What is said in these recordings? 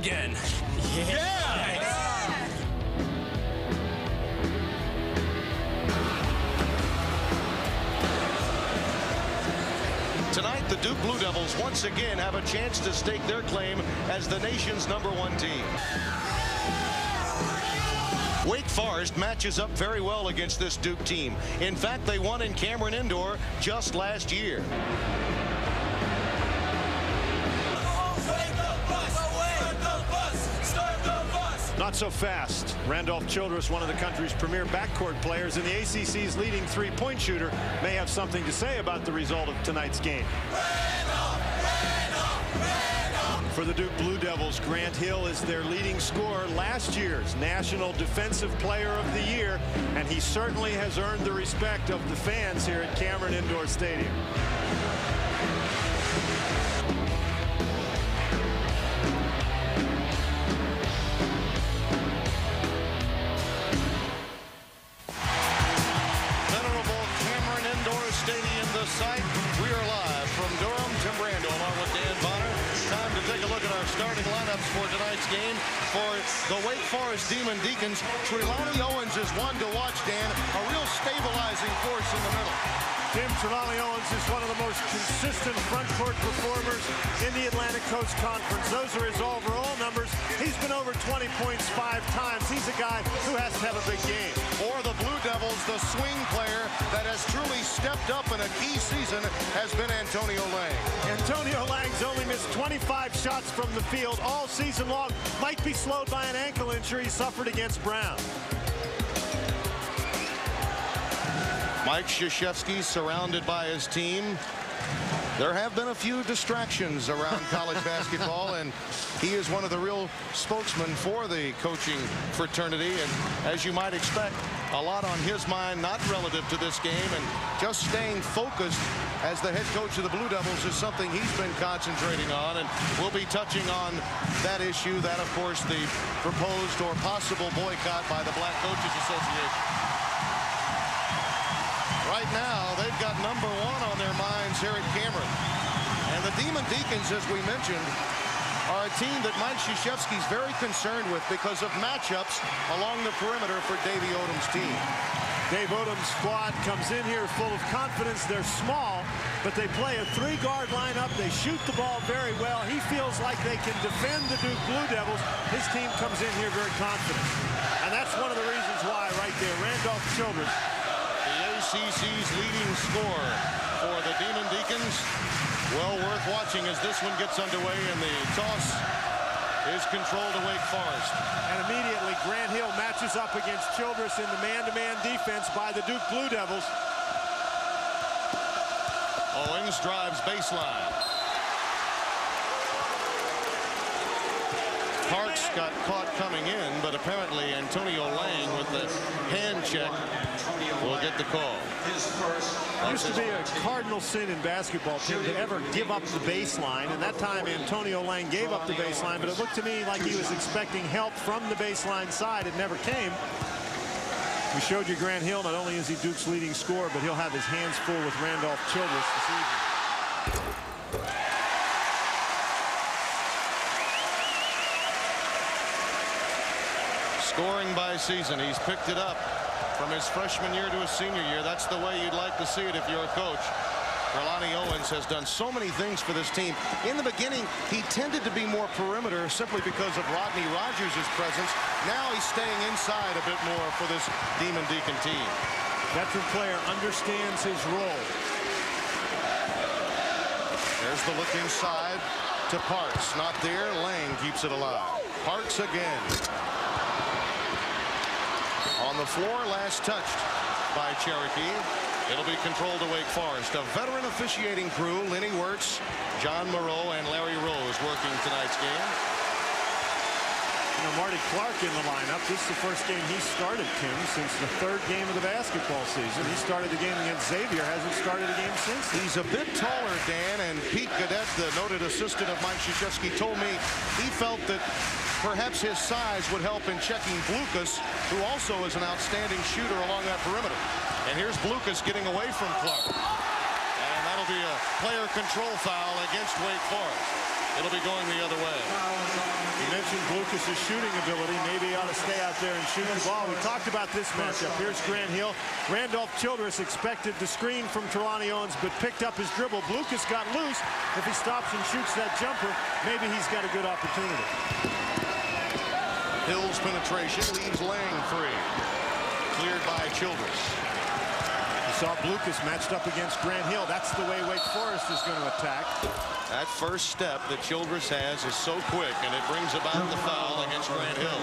again. Tonight, the Duke Blue Devils once again have a chance to stake their claim as the nation's number one team. Wake Forest matches up very well against this Duke team. In fact, they won in Cameron Indoor just last year. Not so fast. Randolph Childress, one of the country's premier backcourt players and the ACC's leading three-point shooter, may have something to say about the result of tonight's game. For the Duke Blue Devils, Grant Hill is their leading scorer last year's National Defensive Player of the Year, and he certainly has earned the respect of the fans here at Cameron Indoor Stadium. Game. For the Wake Forest Demon Deacons, Trelonnie Owens is one to watch, Dan. A real stabilizing force in the middle. Tim Trelonnie Owens is one of the most consistent front court performers in the Atlantic Coast Conference. Those are his overall numbers. He's been over 20 points five times. He's a guy who has to have a big game. For the Blue Devils, the swing player has truly stepped up in a key season has been Antonio Lang. Antonio Lang's only missed 25 shots from the field all season long. Might be slowed by an ankle injury he suffered against Brown. Mike Krzyzewski surrounded by his team. There have been a few distractions around college basketball, and he is one of the real spokesmen for the coaching fraternity. And as you might expect, a lot on his mind, not relative to this game, and just staying focused as the head coach of the Blue Devils is something he's been concentrating on. And we'll be touching on that issue, that, of course, the proposed or possible boycott by the Black Coaches Association. Right now, they've got number one on their minds here at Cameron. And the Demon Deacons, as we mentioned, are a team that Mike Krzyzewski's very concerned with because of matchups along the perimeter for Davey Odom's team. Dave Odom's squad comes in here full of confidence. They're small, but they play a three-guard lineup. They shoot the ball very well. He feels like they can defend the Duke Blue Devils. His team comes in here very confident. And that's one of the reasons why right there, Randolph Childress The ACC's leading scorer for the Demon Deacons. Well worth watching as this one gets underway and the toss is controlled to Wake Forest. And immediately Grant Hill matches up against Childress in the man-to-man -man defense by the Duke Blue Devils. Owens drives baseline. Parks got caught coming in, but apparently Antonio Lang with the hand check will get the call. It used to be a cardinal sin in basketball, Tim, to ever give up the baseline. And that time, Antonio Lang gave up the baseline, but it looked to me like he was expecting help from the baseline side. It never came. We showed you Grant Hill. Not only is he Duke's leading scorer, but he'll have his hands full with Randolph Childress this evening. Scoring by season. He's picked it up from his freshman year to his senior year. That's the way you'd like to see it if you're a coach. Trelonnie Owens has done so many things for this team. In the beginning, he tended to be more perimeter simply because of Rodney Rogers' presence. Now he's staying inside a bit more for this Demon Deacon team. Veteran player understands his role. There's the look inside to Parks. Not there. Lang keeps it alive. Parks again. On the floor, last touched by Cherokee. It'll be controlled to Wake Forest. A veteran officiating crew, Lenny Wirtz, John Moreau, and Larry Rose working tonight's game. You know, Marty Clark in the lineup. This is the first game he started, Tim, since the third game of the basketball season. He started the game against Xavier, hasn't started a game since. He's a bit taller, Dan, and Pete Gaudet, the noted assistant of Mike Krzyzewski, told me he felt that perhaps his size would help in checking Blucas, who also is an outstanding shooter along that perimeter. And here's Blucas getting away from Clark. And that'll be a player control foul against Wake Forest. It'll be going the other way. You mentioned Blucas's shooting ability. Maybe he ought to stay out there and shoot the ball. We talked about this matchup. Here's Grant Hill. Randolph Childress expected the screen from Trelonnie Owens, but picked up his dribble. Blucas got loose. If he stops and shoots that jumper, maybe he's got a good opportunity. Hill's penetration leaves Lang free. Cleared by Childress You saw Blucas matched up against Grant Hill. That's the way Wake Forest is going to attack. That first step that Childress has is so quick, and it brings about the foul against Grant Hill.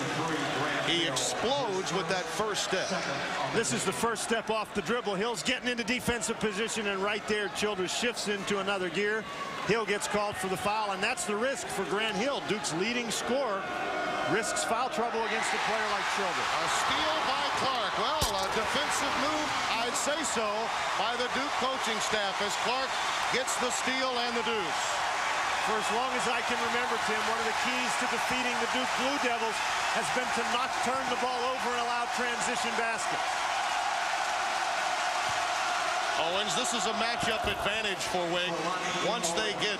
He explodes with that first step. This is the first step off the dribble. Hill's getting into defensive position, and right there, Childress shifts into another gear. Hill gets called for the foul, and that's the risk for Grant Hill, Duke's leading scorer risks foul trouble against a player like Childress. A steal by Clark. Well, a defensive move, I'd say so, by the Duke coaching staff as Clark gets the steal and the deuce. For as long as I can remember, Tim, one of the keys to defeating the Duke Blue Devils has been to not turn the ball over and allow transition baskets. Owens, this is a matchup advantage for Wake once they get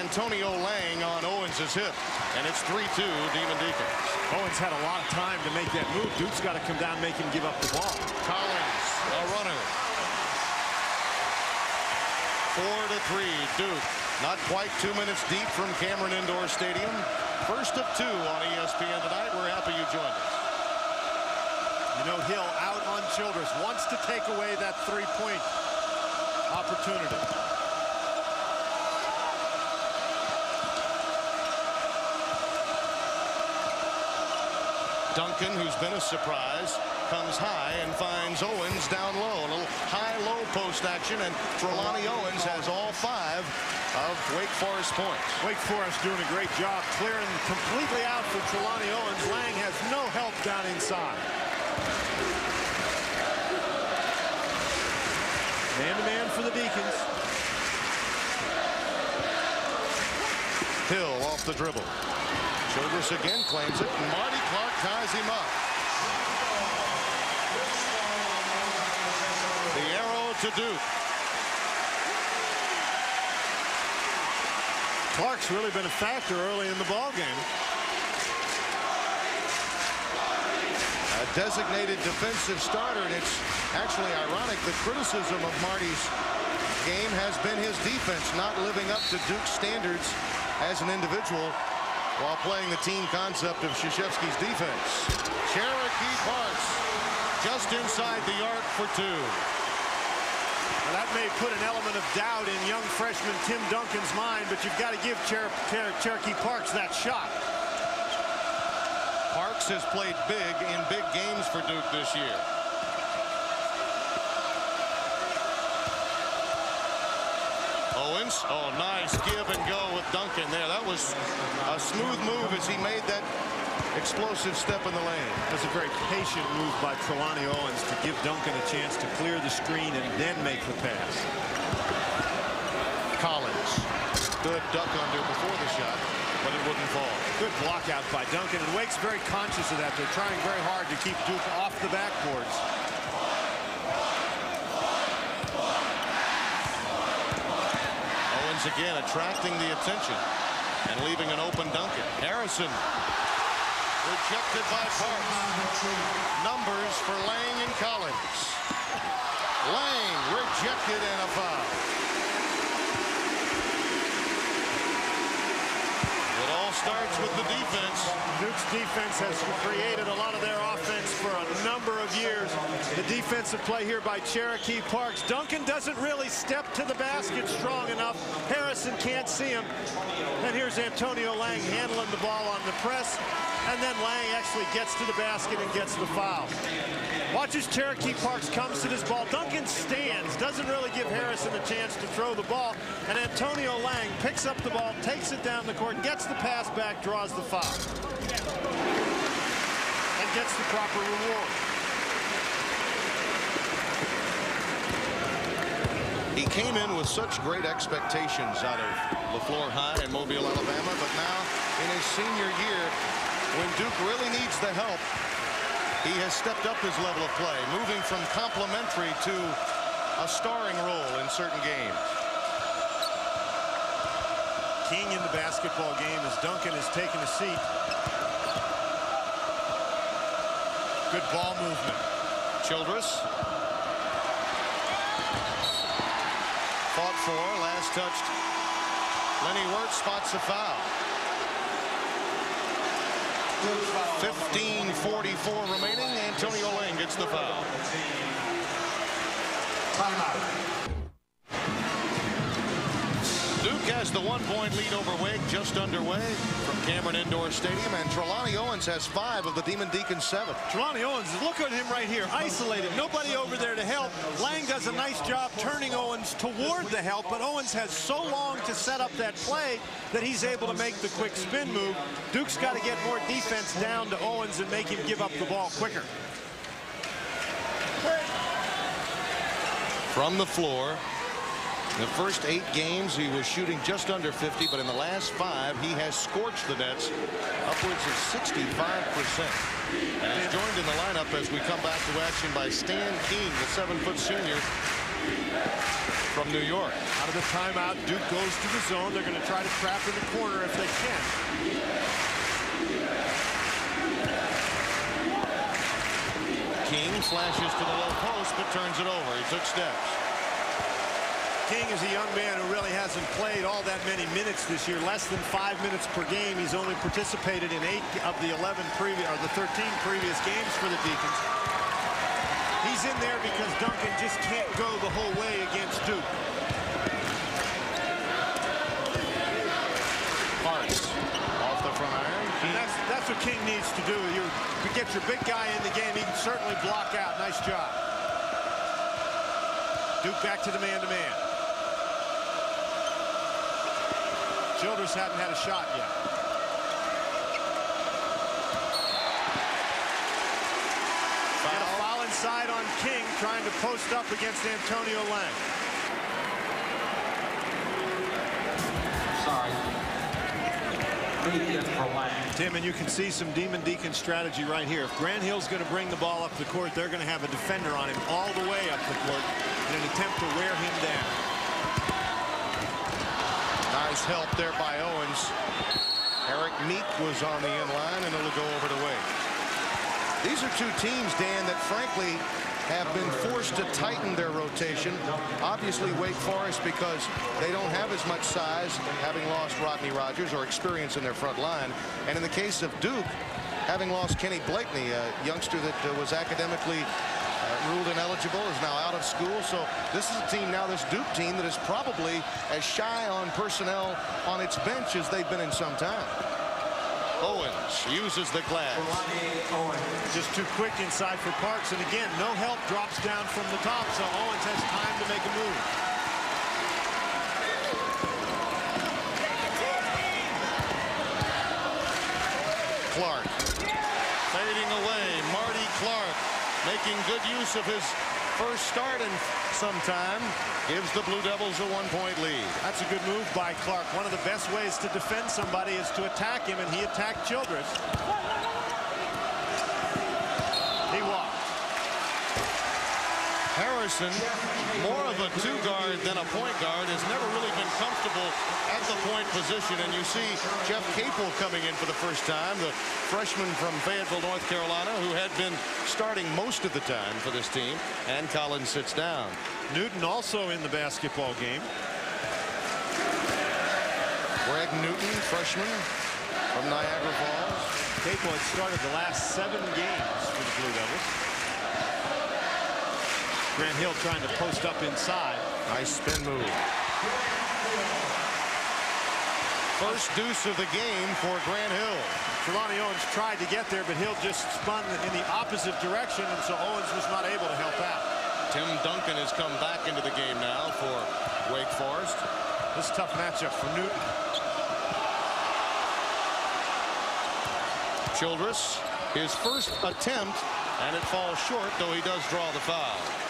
Antonio Lang on Owens' hip. And it's 3-2 Demon Deacons. Owens had a lot of time to make that move. Duke's got to come down and make him give up the ball. Collins, a runner. Four to three, Duke. Not quite two minutes deep from Cameron Indoor Stadium. First of two on ESPN tonight. We're happy you joined us. You know, Hill out on Childress wants to take away that three-point opportunity. Duncan, who's been a surprise, comes high and finds Owens down low. A little high-low post action, and Trelonnie Owens has all five of Wake Forest points. Wake Forest doing a great job clearing completely out for Trelonnie Owens. Lang has no help down inside. Man-to-man -man for the Deacons. Hill off the dribble. Childress again claims it, Marty Clark ties him up. The arrow to Duke. Clark's really been a factor early in the ball game. A designated defensive starter, and it's actually ironic the criticism of Marty's game has been his defense not living up to Duke's standards as an individual while playing the team concept of Krzyzewski's defense. Cherokee Parks just inside the arc for two. Well, that may put an element of doubt in young freshman Tim Duncan's mind, but you've got to give Cher Cher Cherokee Parks that shot. Parks has played big in big games for Duke this year. Owens, oh, nice give and go with Duncan there. That was a smooth move as he made that explosive step in the lane. That's a very patient move by Trelonnie Owens to give Duncan a chance to clear the screen and then make the pass. Collins, good duck under before the shot but it wouldn't fall. Good block out by Duncan, and Wake's very conscious of that. They're trying very hard to keep Duke off the backboards. Owens again attracting the attention and leaving an open Duncan. Harrison rejected by Parks. Numbers for Lang and Collins. Lang rejected and a foul. Starts with the defense. Duke's defense has created a lot of their offense for a number of years. The defensive play here by Cherokee Parks. Duncan doesn't really step to the basket strong enough. Harrison can't see him. And here's Antonio Lang handling the ball on the press. And then Lang actually gets to the basket and gets the foul. Watch as Cherokee Parks comes to this ball. Duncan stands, doesn't really give Harrison a chance to throw the ball. And Antonio Lang picks up the ball, takes it down the court, gets the pass back, draws the foul. And gets the proper reward. He came in with such great expectations out of LeFlore High in Mobile, Alabama, but now in his senior year, when Duke really needs the help, he has stepped up his level of play, moving from complementary to a starring role in certain games. King in the basketball game as Duncan has taken a seat. Good ball movement. Childress. Fought for, last touched. Lenny Wirtz spots a foul. 15.44 remaining. Antonio Lang gets the foul. Duke has the one-point lead over Wake just underway from Cameron Indoor Stadium, and Trelonnie Owens has five of the Demon Deacons seven. Trelonnie Owens, look at him right here, isolated, nobody over there to help. Lang does a nice job turning Owens toward the help, but Owens has so long to set up that play that he's able to make the quick spin move. Duke's got to get more defense down to Owens and make him give up the ball quicker. From the floor, the first eight games, he was shooting just under 50, but in the last five, he has scorched the Nets upwards of 65%. And he's joined in the lineup as we come back to action by Stan King, the seven-foot senior from New York. Out of the timeout, Duke goes to the zone. They're going to try to trap in the corner if they can. King flashes to the low post, but turns it over. He took steps. King is a young man who really hasn't played all that many minutes this year. Less than five minutes per game. He's only participated in eight of the 11 previous or the 13 previous games for the Deacons. He's in there because Duncan just can't go the whole way against Duke. Parks off the front iron. That's, that's what King needs to do. You, you get your big guy in the game. He can certainly block out. Nice job. Duke back to the man-to-man. -man. Childress hadn't had a shot yet. Get a foul inside on King trying to post up against Antonio Lang. Sorry. Tim, and you can see some Demon Deacon strategy right here. If Grant Hill's going to bring the ball up the court, they're going to have a defender on him all the way up the court in an attempt to wear him down. Nice help there by Owens. Erik Meek was on the end line, and it'll go over to Wake. These are two teams, Dan, that frankly have been forced to tighten their rotation. Obviously, Wake Forest because they don't have as much size, having lost Rodney Rogers or experience in their front line. And in the case of Duke, having lost Kenny Blakeney, a youngster that uh, was academically ruled ineligible, is now out of school. So this is a team now, this Duke team, that is probably as shy on personnel on its bench as they've been in some time. Owens uses the glass. Just too quick inside for Parks. And again, no help drops down from the top, so Owens has time to make a move. Clark fading away. Marty Clark making good use of his first start in some time gives the Blue Devils a one-point lead. That's a good move by Clark. One of the best ways to defend somebody is to attack him, and he attacked Childress. He walked. Harrison, more of a two-guard than a point guard, has never really been comfortable at the point position. And you see Jeff Capel coming in for the first time, the freshman from Fayetteville, North Carolina, who had been starting most of the time for this team. And Collins sits down. Newton also in the basketball game. Greg Newton, freshman from Niagara Falls. Capel had started the last seven games for the Blue Devils. Grant Hill trying to post up inside. Nice spin move. First deuce of the game for Grant Hill. Trelonnie Owens tried to get there, but Hill just spun in the opposite direction, and so Owens was not able to help out. Tim Duncan has come back into the game now for Wake Forest. This tough matchup for Newton. Childress, his first attempt, and it falls short, though he does draw the foul.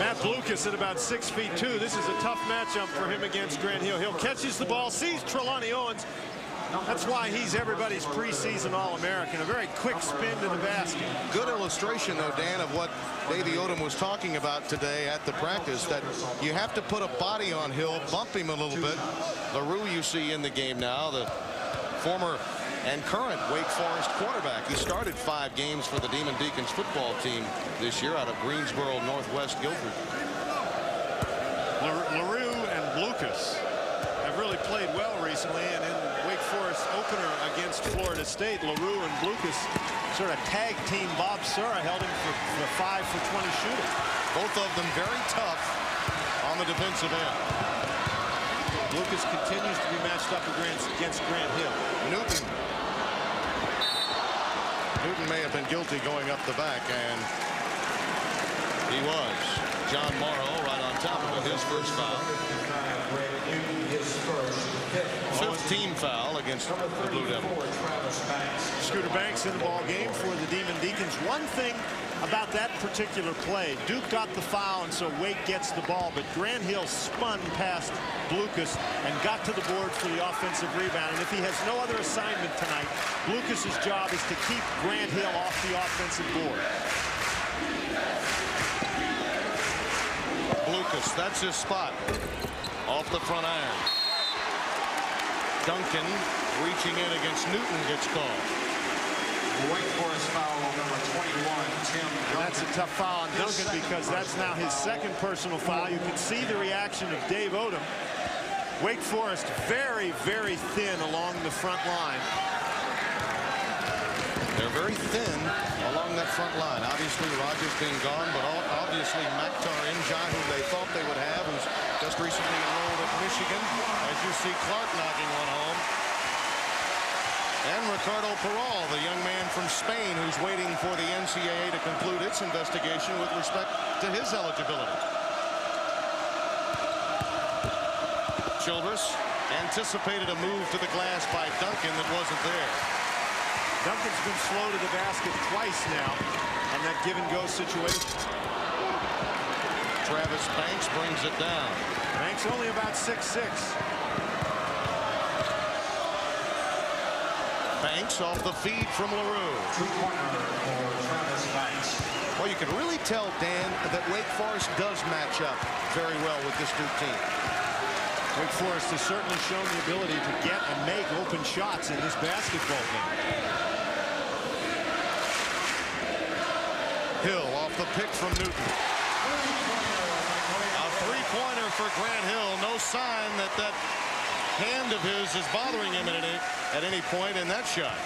Marc Blucas at about six feet two. This is a tough matchup for him against Grant Hill. Hill catches the ball, sees Trelonnie Owens, That's why he's everybody's preseason All-American. A very quick spin to the basket. Good illustration, though, Dan, of what Davey Odom was talking about today at the practice, that you have to put a body on Hill, bump him a little bit. LaRue you see in the game now, the former and current Wake Forest quarterback. He started five games for the Demon Deacons football team this year out of Greensboro, Northwest Guilford. LaRue and Blucas have really played well recently, and in Wake Forest opener against Florida State, LaRue and Blucas sort of tag team Bob Sura held him for, for five for 20 shooting. Both of them very tough on the defensive end. Blucas continues to be matched up against Grant Hill. Newton Newton may have been guilty going up the back, and he was. John Moreau right on top of it, his first foul. Fifth team foul against the Blue Devils. Scooter Banks in the ball game for the Demon Deacons. One thing about that particular play, Duke got the foul, and so Wake gets the ball, but Grant Hill spun past Blucas and got to the board for the offensive rebound. And if he has no other assignment tonight, Blucas's job is to keep Grant Hill off the offensive board. Blucas, that's his spot. Off the front iron. Duncan reaching in against Newton gets called. Wake Forest foul number 21, Tim Duncan. That's a tough foul on Duncan because that's now his second personal foul. You can see the reaction of Dave Odom. Wake Forest very, very thin along the front line. They're very thin along that front line. Obviously, Rogers being gone, but obviously Makhtar N'Diaye, who they thought they would have, who's just recently enrolled at Michigan. As you see Clark knocking one home. And Ricardo Peral, the young man from Spain who's waiting for the NCAA to conclude its investigation with respect to his eligibility. Childress anticipated a move to the glass by Duncan that wasn't there. Duncan's been slow to the basket twice now on that give-and-go situation. Travis Banks brings it down. Banks only about 6'6". Banks off the feed from LaRue. Two-pointer for Travis Banks. Well, you can really tell, Dan, that Wake Forest does match up very well with this Duke team. Wake Forest has certainly shown the ability to get and make open shots in this basketball game. Hill off the pick from Newton. A three-pointer for Grant Hill. No sign that that hand of his is bothering him at any, at any point in that shot.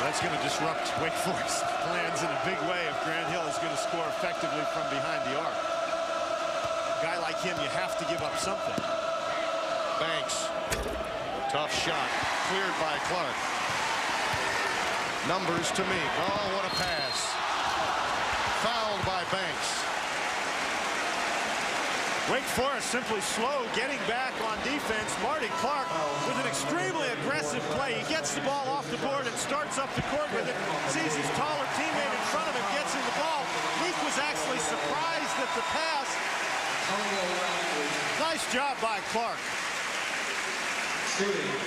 That's going to disrupt Wake Forest plans in a big way if Grant Hill is going to score effectively from behind the arc. A guy like him, you have to give up something. Banks. Tough shot. Cleared by Clark. Numbers to me. Oh, what a pass. Fouled by Banks. Wake Forest simply slow getting back on defense. Marty Clark with an extremely aggressive play. He gets the ball off the board and starts up the court with it. Sees his taller teammate in front of him, gets him the ball. Meek was actually surprised at the pass. Nice job by Clark.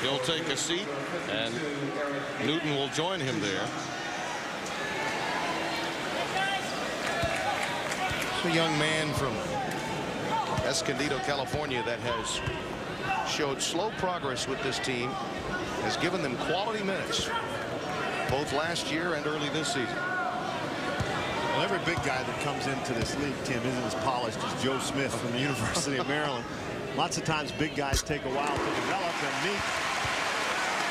He'll take a seat, and Newton will join him there. It's a young man from Escondido, California that has showed slow progress with this team, has given them quality minutes, both last year and early this season. Well, every big guy that comes into this league, Tim, isn't as polished as Joe Smith from the University of Maryland. Lots of times big guys take a while to develop, and Meek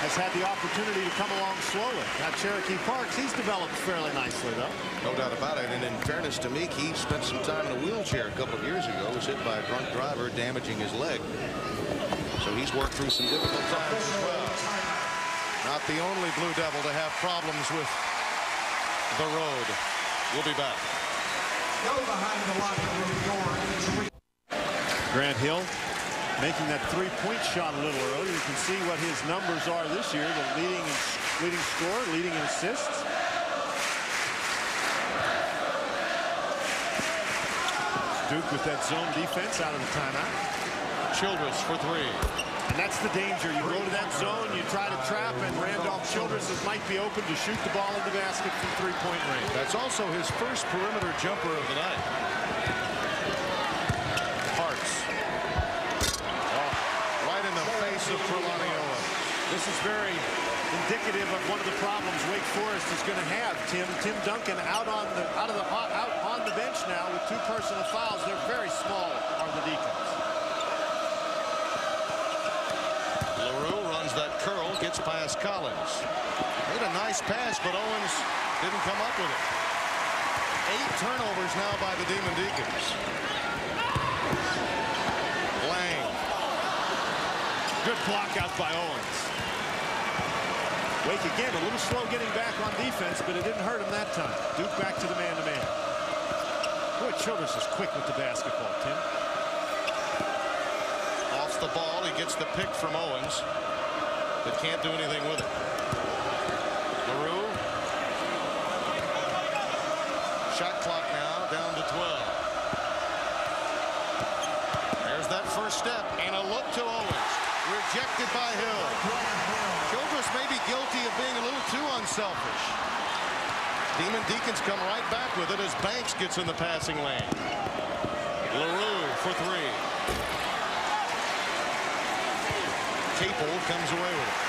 has had the opportunity to come along slowly. Now, Cherokee Parks, he's developed fairly nicely, though. No doubt about it. And in fairness to Meek, he spent some time in a wheelchair a couple of years ago. Was hit by a drunk driver, damaging his leg. So he's worked through some difficult times as well. Not the only Blue Devil to have problems with the road. We'll be back. Go behind the locker room door. Grant Hill making that three-point shot a little early. You can see what his numbers are this year, the leading leading scorer, leading in assists. Duke with that zone defense out of the timeout. Childress for three. And And that's the danger. You go to that zone, you try to trap, and Randolph Childress might be open to shoot the ball in the basket from three-point range. That's also his first perimeter jumper of the night. Hartz. Oh, right in the face of Trelonnie Owens. This is very indicative of one of the problems Wake Forest is going to have. Tim Tim Duncan out on the out of the out on the bench now with two personal fouls. They're very small are the Deacons. LaRue runs that curl, gets past Collins. Made a nice pass, but Owens didn't come up with it. Eight turnovers now by the Demon Deacons. Lang. Good block out by Owens. Wake again a little slow getting back on defense, but it didn't hurt him that time. Duke back to the man-to-man. -man. Boy, Childress is quick with the basketball, Tim. Off the ball, he gets the pick from Owens, but can't do anything with it. LaRue. Shot clock now down to 12. There's that first step and a look to Owens. Rejected by Hill. Guilty of being a little too unselfish. Demon Deacons come right back with it as Banks gets in the passing lane. LaRue for three. Capel comes away with it.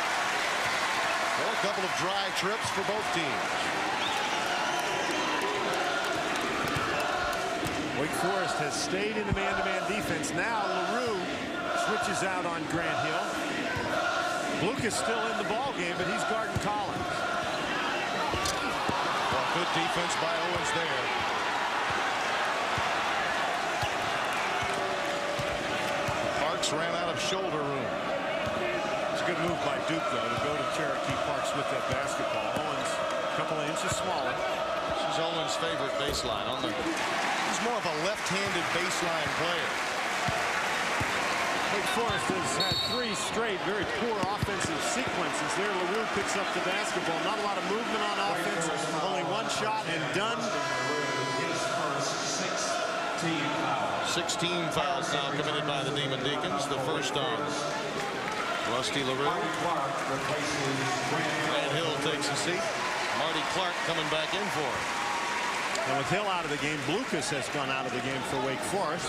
Well, a couple of dry trips for both teams. Wake Forest has stayed in the man-to-man -man defense. Now LaRue switches out on Grant Hill. Bluke is still in the ball game, but he's guarding Collins. Well, good defense by Owens there. Parks ran out of shoulder room. It's a good move by Duke, though, to go to Cherokee Parks with that basketball. Owens, a couple of inches smaller. This is Owens' favorite baseline. On the, he's more of a left-handed baseline player. Wake Forest has had three straight very poor offensive sequences there. LaRue picks up the basketball. Not a lot of movement on offense. Only one shot and done. 16 fouls now committed by the Demon Deacons. The first on Rusty LaRue. Grant Hill takes a seat. Marty Clark coming back in for him. And with Hill out of the game, Blucas has gone out of the game for Wake Forest.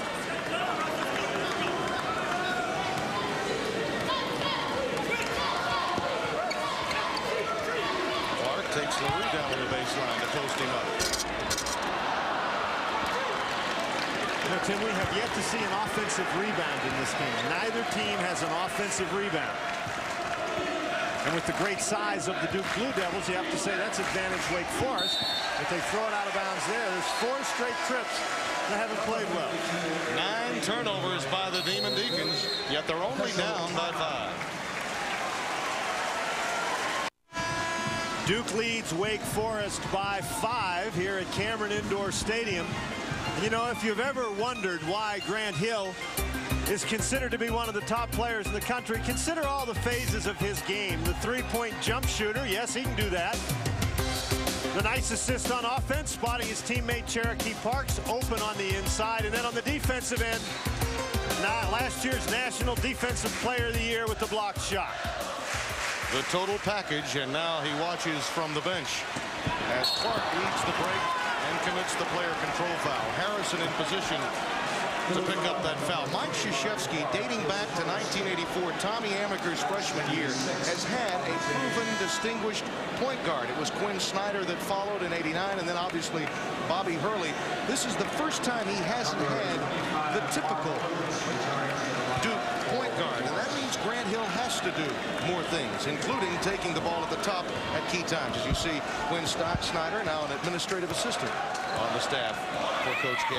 LaRue down to the baseline to post him up. You know, Tim, we have yet to see an offensive rebound in this game. Neither team has an offensive rebound. And with the great size of the Duke Blue Devils, you have to say that's advantage Wake Forest. If they throw it out of bounds there, there's four straight trips that haven't played well. Nine turnovers by the Demon Deacons, yet they're only down by five. Duke leads Wake Forest by five here at Cameron Indoor Stadium. You know, if you've ever wondered why Grant Hill is considered to be one of the top players in the country, consider all the phases of his game. The three-point jump shooter, yes, he can do that. The nice assist on offense, spotting his teammate Cherokee Parks open on the inside. And then on the defensive end, last year's National Defensive Player of the Year with the block shot. The total package, and now he watches from the bench as Clark leads the break and commits the player control foul. Harrison in position to pick up that foul. Mike Krzyzewski, dating back to 1984, Tommy Amaker's freshman year, has had a proven distinguished point guard. It was Quinn Snyder that followed in 89, and then obviously Bobby Hurley. This is the first time he hasn't had the typical Duke point guard, and that means Grant Hill has to do more things, including taking the ball at the top at key times. As you see, Quinn Snyder, now an administrative assistant on the staff for Coach K.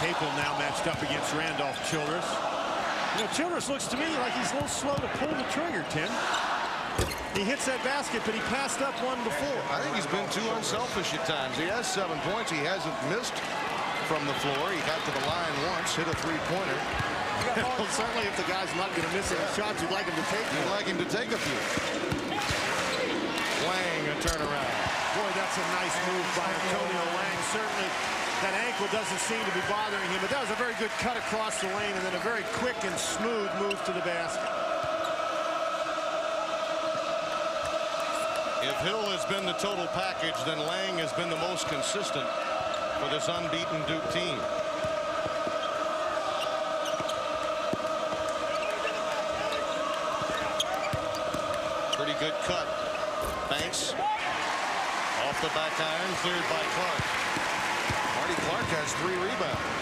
Capel now matched up against Randolph Childress. You know, Childress looks to me like he's a little slow to pull the trigger, Tim. He hits that basket, but he passed up one before. I think he's been too unselfish at times. He has seven points. He hasn't missed from the floor. He got to the line once, hit a three-pointer. well, certainly if the guy's not going to miss any shots, you'd like him to take You'd like him to take a few. Lang, a turnaround. Boy, that's a nice move by Antonio Lang. Certainly that ankle doesn't seem to be bothering him, but that was a very good cut across the lane and then a very quick and smooth move to the basket. If Hill has been the total package, then Lang has been the most consistent for this unbeaten Duke team. Pretty good cut. Banks off the back iron, cleared by Clark. Marty Clark has three rebounds.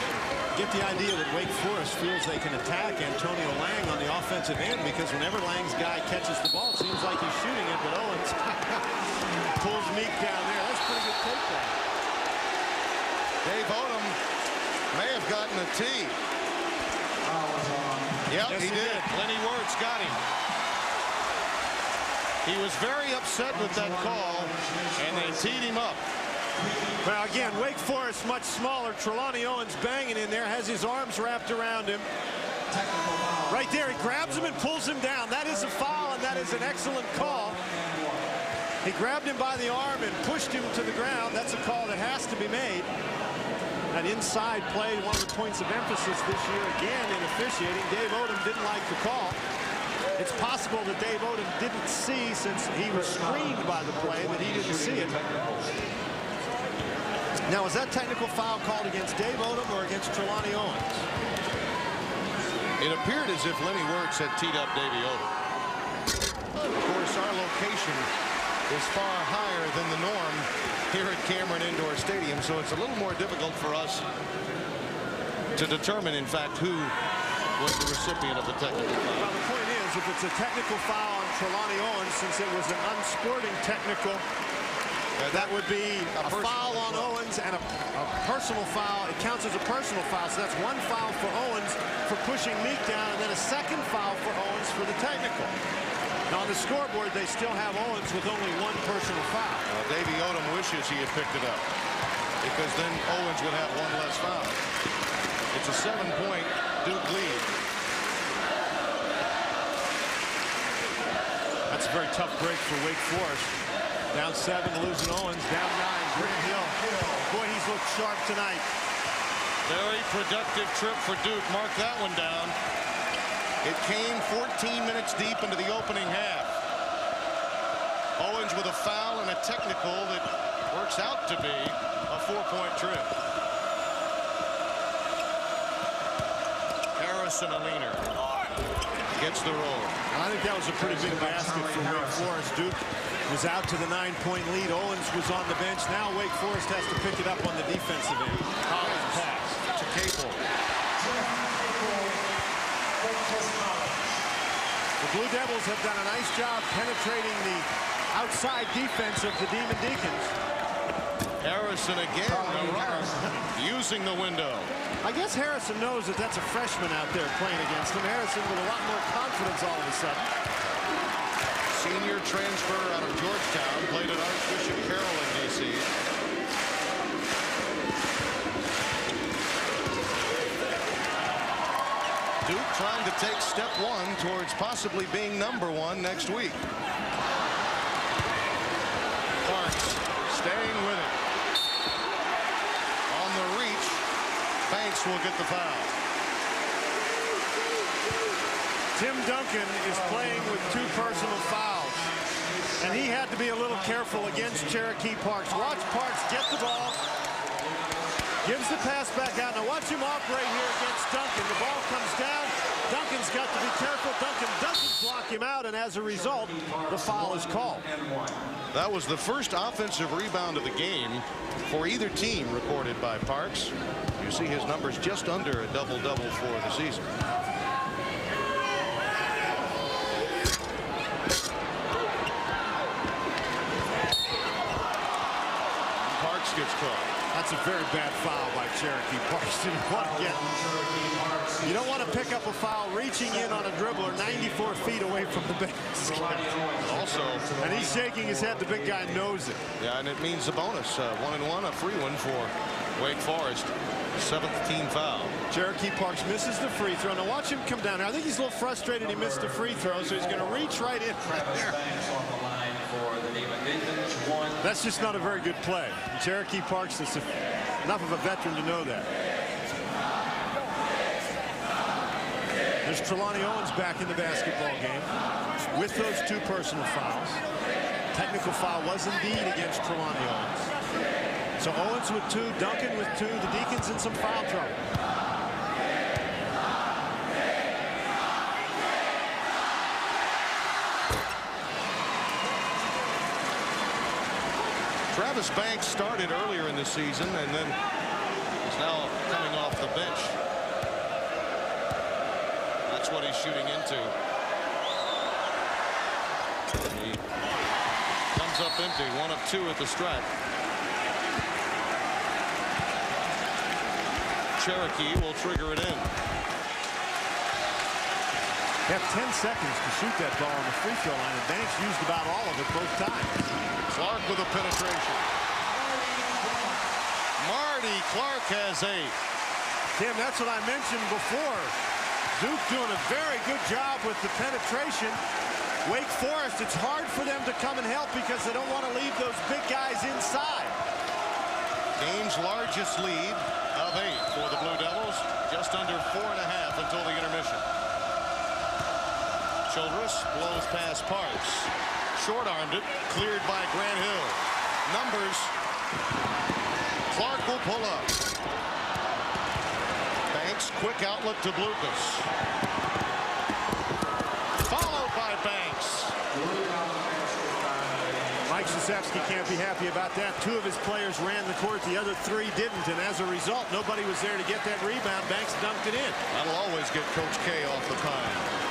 Get the idea that Wake Forest feels they can attack Antonio Lang on the offensive end because whenever Lang's guy catches the ball, it seems like he's shooting it, but Owens pulls Meek down there. That's pretty good takedown. Dave Odom may have gotten a tee. Oh, yep, Yes, he, he did. did. Lenny Wirtz got him. He was very upset with that call, and they teed him up. Well, again, Wake Forest much smaller. Trelonnie Owens banging in there, has his arms wrapped around him. Right there, he grabs him and pulls him down. That is a foul, and that is an excellent call. He grabbed him by the arm and pushed him to the ground. That's a call that has to be made. That inside play, one of the points of emphasis this year again in officiating. Dave Odom didn't like the call. It's possible that Dave Odom didn't see, since he was screened by the play, that he didn't see it. Now, was that technical foul called against Dave Odom or against Trelonnie Owens? It appeared as if Lenny Wirtz had teed up Davey Odom. Of course, our location is far higher than the norm here at Cameron Indoor Stadium, so it's a little more difficult for us to determine, in fact, who was the recipient of the technical foul. Well, the point is, if it's a technical foul on Trelonnie Owens, since it was an unsporting technical, that would be a, personal foul on Owens and a, a personal foul. It counts as a personal foul, so that's one foul for Owens for pushing Meek down, and then a second foul for Owens for the technical. Now, on the scoreboard, they still have Owens with only one personal foul. Well, Davey Odom wishes he had picked it up because then Owens would have one less foul. It's a seven-point Duke lead. That's a very tough break for Wake Forest. Down seven, losing Owens. Down nine, Grant Hill. Boy, he's looked sharp tonight. Very productive trip for Duke. Mark that one down. It came 14 minutes deep into the opening half. Owens with a foul and a technical that works out to be a four-point trip. Harrison a leaner. Gets the roll. I think that was a pretty big basket for Wake Forest. Duke was out to the nine-point lead. Owens was on the bench. Now Wake Forest has to pick it up on the defensive end. Collins pass. To Capel. Blue Devils have done a nice job penetrating the outside defense of the Demon Deacons. Harrison again, using the window. I guess Harrison knows that that's a freshman out there playing against him. Harrison with a lot more confidence all of a sudden. Senior transfer out of Georgetown, played at Archbishop Carroll in D.C. Duke trying to take step one towards possibly being number one next week. Parks staying with it. On the reach, Banks will get the foul. Tim Duncan is playing with two personal fouls. And he had to be a little careful against Cherokee Parks. Watch Parks get the ball. Gives the pass back out. Now watch him operate here against Duncan. The ball comes down. Duncan's got to be careful. Duncan doesn't block him out, and as a result, the foul is called. That was the first offensive rebound of the game for either team recorded by Parks. You see his numbers just under a double-double for the season. Parks gets caught. That's a very bad foul by Cherokee Parks. You don't want to get, you don't want to pick up a foul reaching in on a dribbler 94 feet away from the basket. Also, And he's shaking his head. The big guy knows it. yeah, and it means a bonus. Uh, one and one, a free one for Wake Forest. Seventh team foul. Cherokee Parks misses the free throw. Now watch him come down here. I think he's a little frustrated he missed the free throw, so he's going to reach right in right there. That's just not a very good play. Cherokee Parks is enough of a veteran to know that. There's Trelonnie Owens back in the basketball game with those two personal fouls. Technical foul was indeed against Trelonnie Owens. So Owens with two, Duncan with two, the Deacons in some foul trouble. Travis Banks started earlier in the season and then is now coming off the bench. That's what he's shooting into. He comes up empty, one of two at the stripe. Cherokee will trigger it in. Have 10 seconds to shoot that ball on the free throw line, and Banks used about all of it both times. Clark with a penetration. Marty Clark has eight. Tim, that's what I mentioned before. Duke doing a very good job with the penetration. Wake Forest, it's hard for them to come and help because they don't want to leave those big guys inside. Game's largest lead of eight for the Blue Devils. Just under four and a half until the intermission. Childress blows past Parks. Short-armed it, cleared by Grant Hill. Numbers. Clark will pull up. Banks, quick outlet to Blucas. Followed by Banks. Mike Krzyzewski can't be happy about that. Two of his players ran the court, the other three didn't, and as a result, nobody was there to get that rebound. Banks dunked it in. That'll always get Coach K off the pine.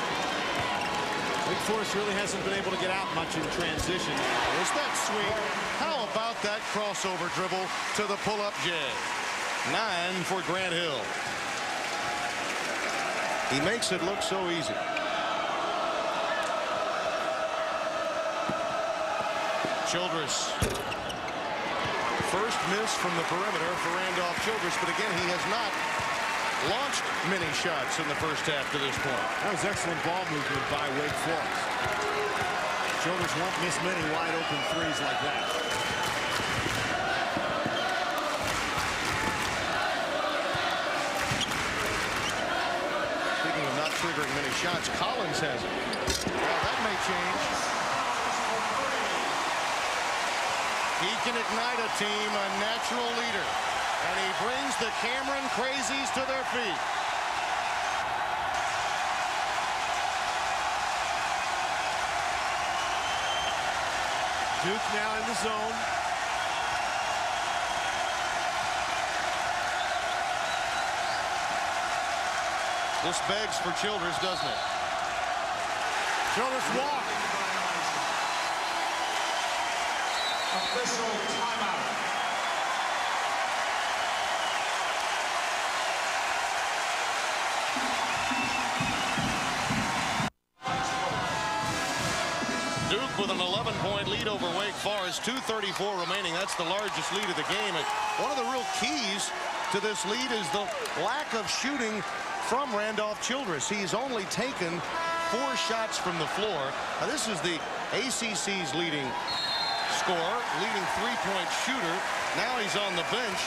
Forest really hasn't been able to get out much in transition. Is that sweet? How about that crossover dribble to the pull-up J? Nine for Grant Hill. He makes it look so easy. Childress. First miss from the perimeter for Randolph Childress, but again, he has not launched many shots in the first half to this point. That was excellent ball movement by Wake Forest. Childress won't miss many wide open threes like that. Speaking of not triggering many shots, Collins has it. Well, that may change. He can ignite a team, a natural leader. And he brings the Cameron Crazies to their feet. Duke now in the zone. This begs for Childress, doesn't it? Childress walk. Forest. 2.34 remaining. That's the largest lead of the game. And one of the real keys to this lead is the lack of shooting from Randolph Childress. He's only taken four shots from the floor. Now, this is the ACC's leading scorer, leading three-point shooter. Now he's on the bench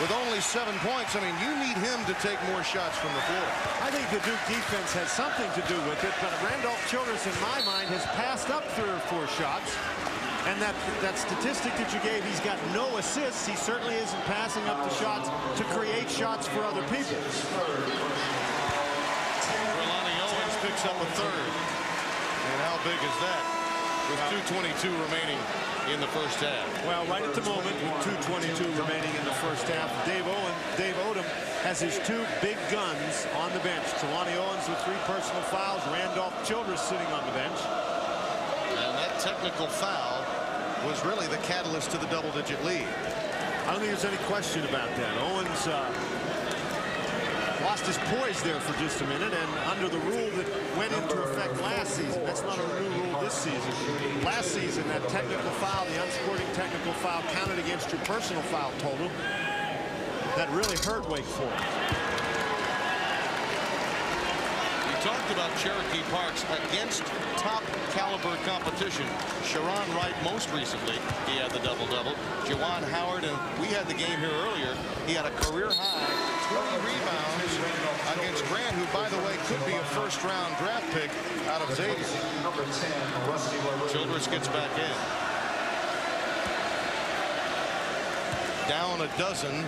with only seven points. I mean, you need him to take more shots from the floor. I think the Duke defense has something to do with it, but Randolph Childress, in my mind, has passed up three or four shots. And that, that statistic that you gave, he's got no assists. He certainly isn't passing up the shots to create shots for other people. Trelonnie Owens picks up a third. And how big is that? With 2.22 remaining in the first half. Well, right at the moment, with 2.22 remaining in the first half, Dave Owen, Dave Odom has his two big guns on the bench. Trelonnie Owens with three personal fouls. Randolph Childress sitting on the bench. And that technical foul was really the catalyst to the double-digit lead. I don't think there's any question about that. Owens uh, lost his poise there for just a minute, and under the rule that went into effect last season, that's not a new rule this season. Last season, that technical foul, the unsporting technical foul, counted against your personal foul total. That really hurt Wake Forest. Talked about Cherokee Parks against top caliber competition. Sharone Wright most recently, he had the double-double. Juwan Howard, and we had the game here earlier. He had a career high 20 rebounds against Grant, who, by the way, could be a first-round draft pick out of Xavier. Number 10, Rusty LaRue. Childress gets back in. Down a dozen.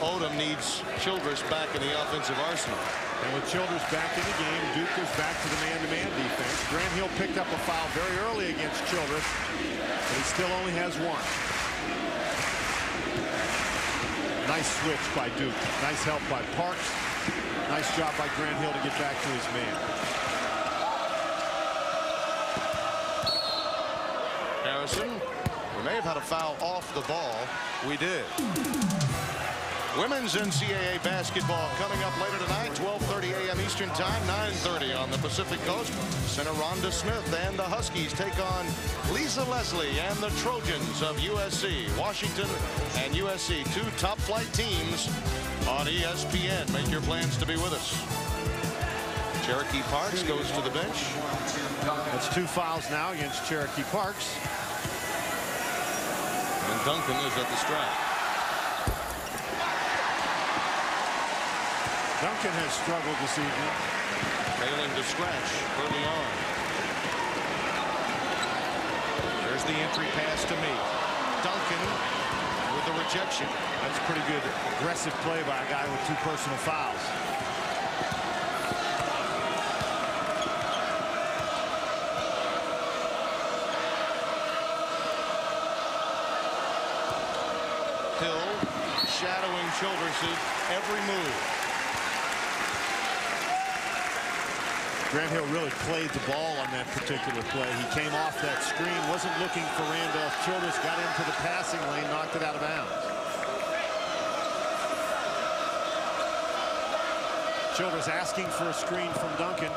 Odom needs Childress back in the offensive arsenal. And with Childress back in the game, Duke is back to the man-to-man defense. Grant Hill picked up a foul very early against Childress, but he still only has one. Nice switch by Duke. Nice help by Parks. Nice job by Grant Hill to get back to his man. Harrison, we may have had a foul off the ball. We did. Women's NCAA basketball coming up later tonight, 12:30 a.m. Eastern Time, 9:30 on the Pacific Coast. Center Rhonda Smith and the Huskies take on Lisa Leslie and the Trojans of USC. Washington and USC, two top flight teams on ESPN. Make your plans to be with us. Cherokee Parks goes to the bench. That's two fouls now against Cherokee Parks. And Duncan is at the strap. Duncan has struggled this evening. Failing to scratch early on. There's the entry pass to me. Duncan with the rejection. That's pretty good aggressive play by a guy with two personal fouls. Hill shadowing Childress every move. Grant Hill really played the ball on that particular play. He came off that screen, wasn't looking for Randolph Childress, got into the passing lane, knocked it out of bounds. Childress asking for a screen from Duncan.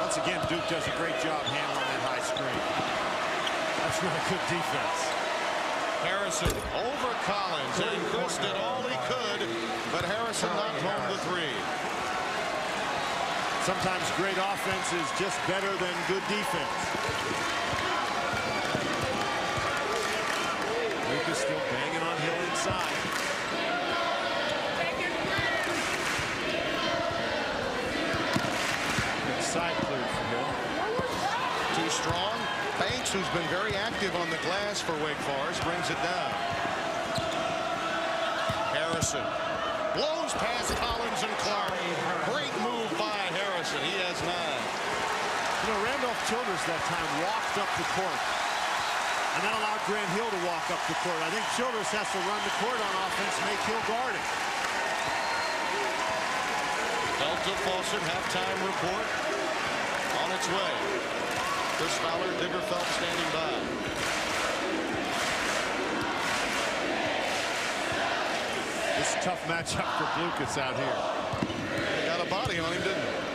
Once again, Duke does a great job handling that high screen. That's really good defense. Harrison over Collins and Chris did all he could, but Harrison knocked home the three. Sometimes great offense is just better than good defense. Blucas still banging on Hill inside. Good side cleared for Hill. Too strong. Banks, who's been very active on the glass for Wake Forest, brings it down. Harrison blows past Collins and Clark. Great move Harrison. He has nine. You know, Randolph Childress that time walked up the court and then allowed Grant Hill to walk up the court. I think Childress has to run the court on offense, make Hill guard it. Delta Faucet halftime report on its way. Chris Fowler, Digger Phelps standing by. This tough matchup for Blucas out here. They got a body on him, didn't they?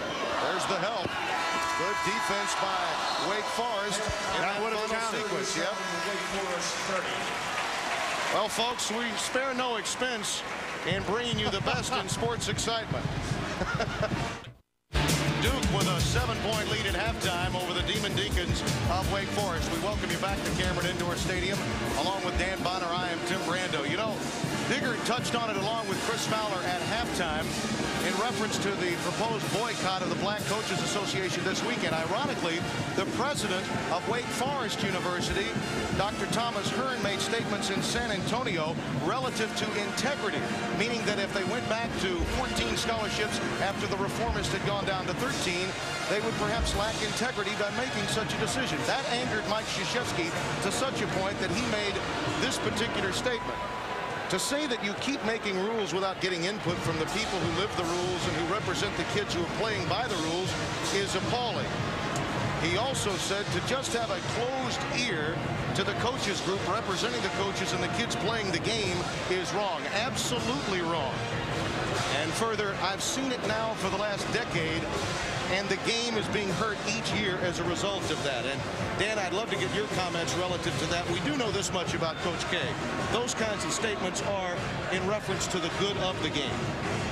There's the help. Good defense by Wake Forest in That that would've counted. sequence. Yep. Wake Forest 30. Well, folks, we spare no expense in bringing you the best in sports excitement. Duke with a seven-point lead at halftime over the Demon Deacons of Wake Forest. We welcome you back to Cameron Indoor Stadium. Along with Dan Bonner, I am Tim Brando. You know, Digger touched on it along with Chris Fowler at halftime in reference to the proposed boycott of the Black Coaches Association this weekend. Ironically, the president of Wake Forest University, Dr. Thomas Hearn, made statements in San Antonio relative to integrity, meaning that if they went back to 14 scholarships after the reformists had gone down to 13, they would perhaps lack integrity by making such a decision. That angered Mike Krzyzewski to such a point that he made this particular statement. To say that you keep making rules without getting input from the people who live the rules and who represent the kids who are playing by the rules is appalling. He also said to just have a closed ear to the coaches group representing the coaches and the kids playing the game is wrong. Absolutely wrong. And further, I've seen it now for the last decade and the game is being hurt each year as a result of that. And Dan, I'd love to get your comments relative to that. We do know this much about Coach K. Those kinds of statements are in reference to the good of the game.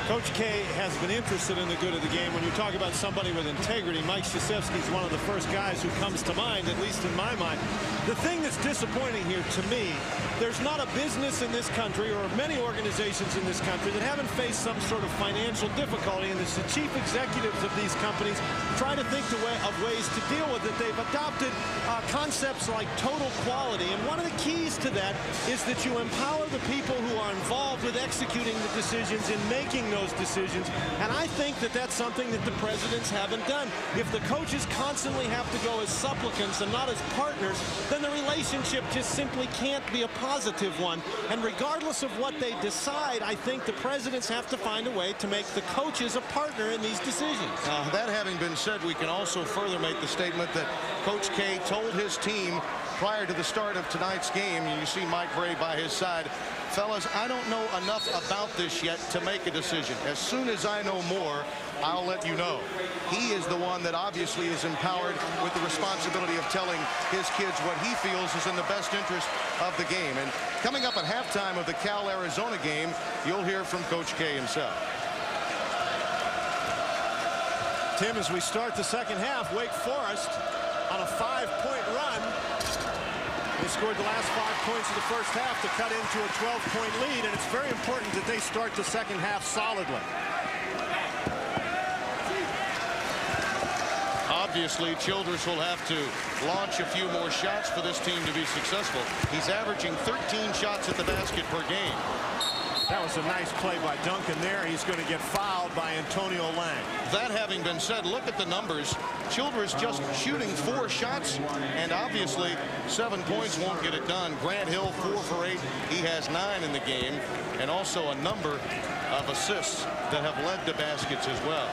Coach K has been interested in the good of the game. When you talk about somebody with integrity, Mike Krzyzewski is one of the first guys who comes to mind, at least in my mind. The thing that's disappointing here to me, there's not a business in this country or many organizations in this country that haven't faced some sort of financial difficulty. And as the chief executives of these companies try to think of ways to deal with it, they've adopted uh, concepts like total quality. And one of the keys to that is that you empower the people who are involved with executing the decisions in making those those decisions. And I think that that's something that the presidents haven't done. If the coaches constantly have to go as supplicants and not as partners, then the relationship just simply can't be a positive one. And regardless of what they decide, I think the presidents have to find a way to make the coaches a partner in these decisions. Uh, that having been said, we can also further make the statement that Coach K told his team prior to the start of tonight's game, and you see Mike Brey by his side, fellas, I don't know enough about this yet to make a decision. As soon as I know more, I'll let you know. He is the one that obviously is empowered with the responsibility of telling his kids what he feels is in the best interest of the game. And coming up at halftime of the Cal-Arizona game, you'll hear from Coach K himself. Tim, as we start the second half, Wake Forest on a they scored the last five points of the first half to cut into a 12-point lead, and it's very important that they start the second half solidly. Obviously, Childress will have to launch a few more shots for this team to be successful. He's averaging 13 shots at the basket per game. That was a nice play by Duncan there. He's going to get fouled by Antonio Lang. That having been said, look at the numbers. Childress just shooting four shots, and obviously seven points won't get it done. Grant Hill, four for eight. He has nine in the game, and also a number of assists that have led to baskets as well.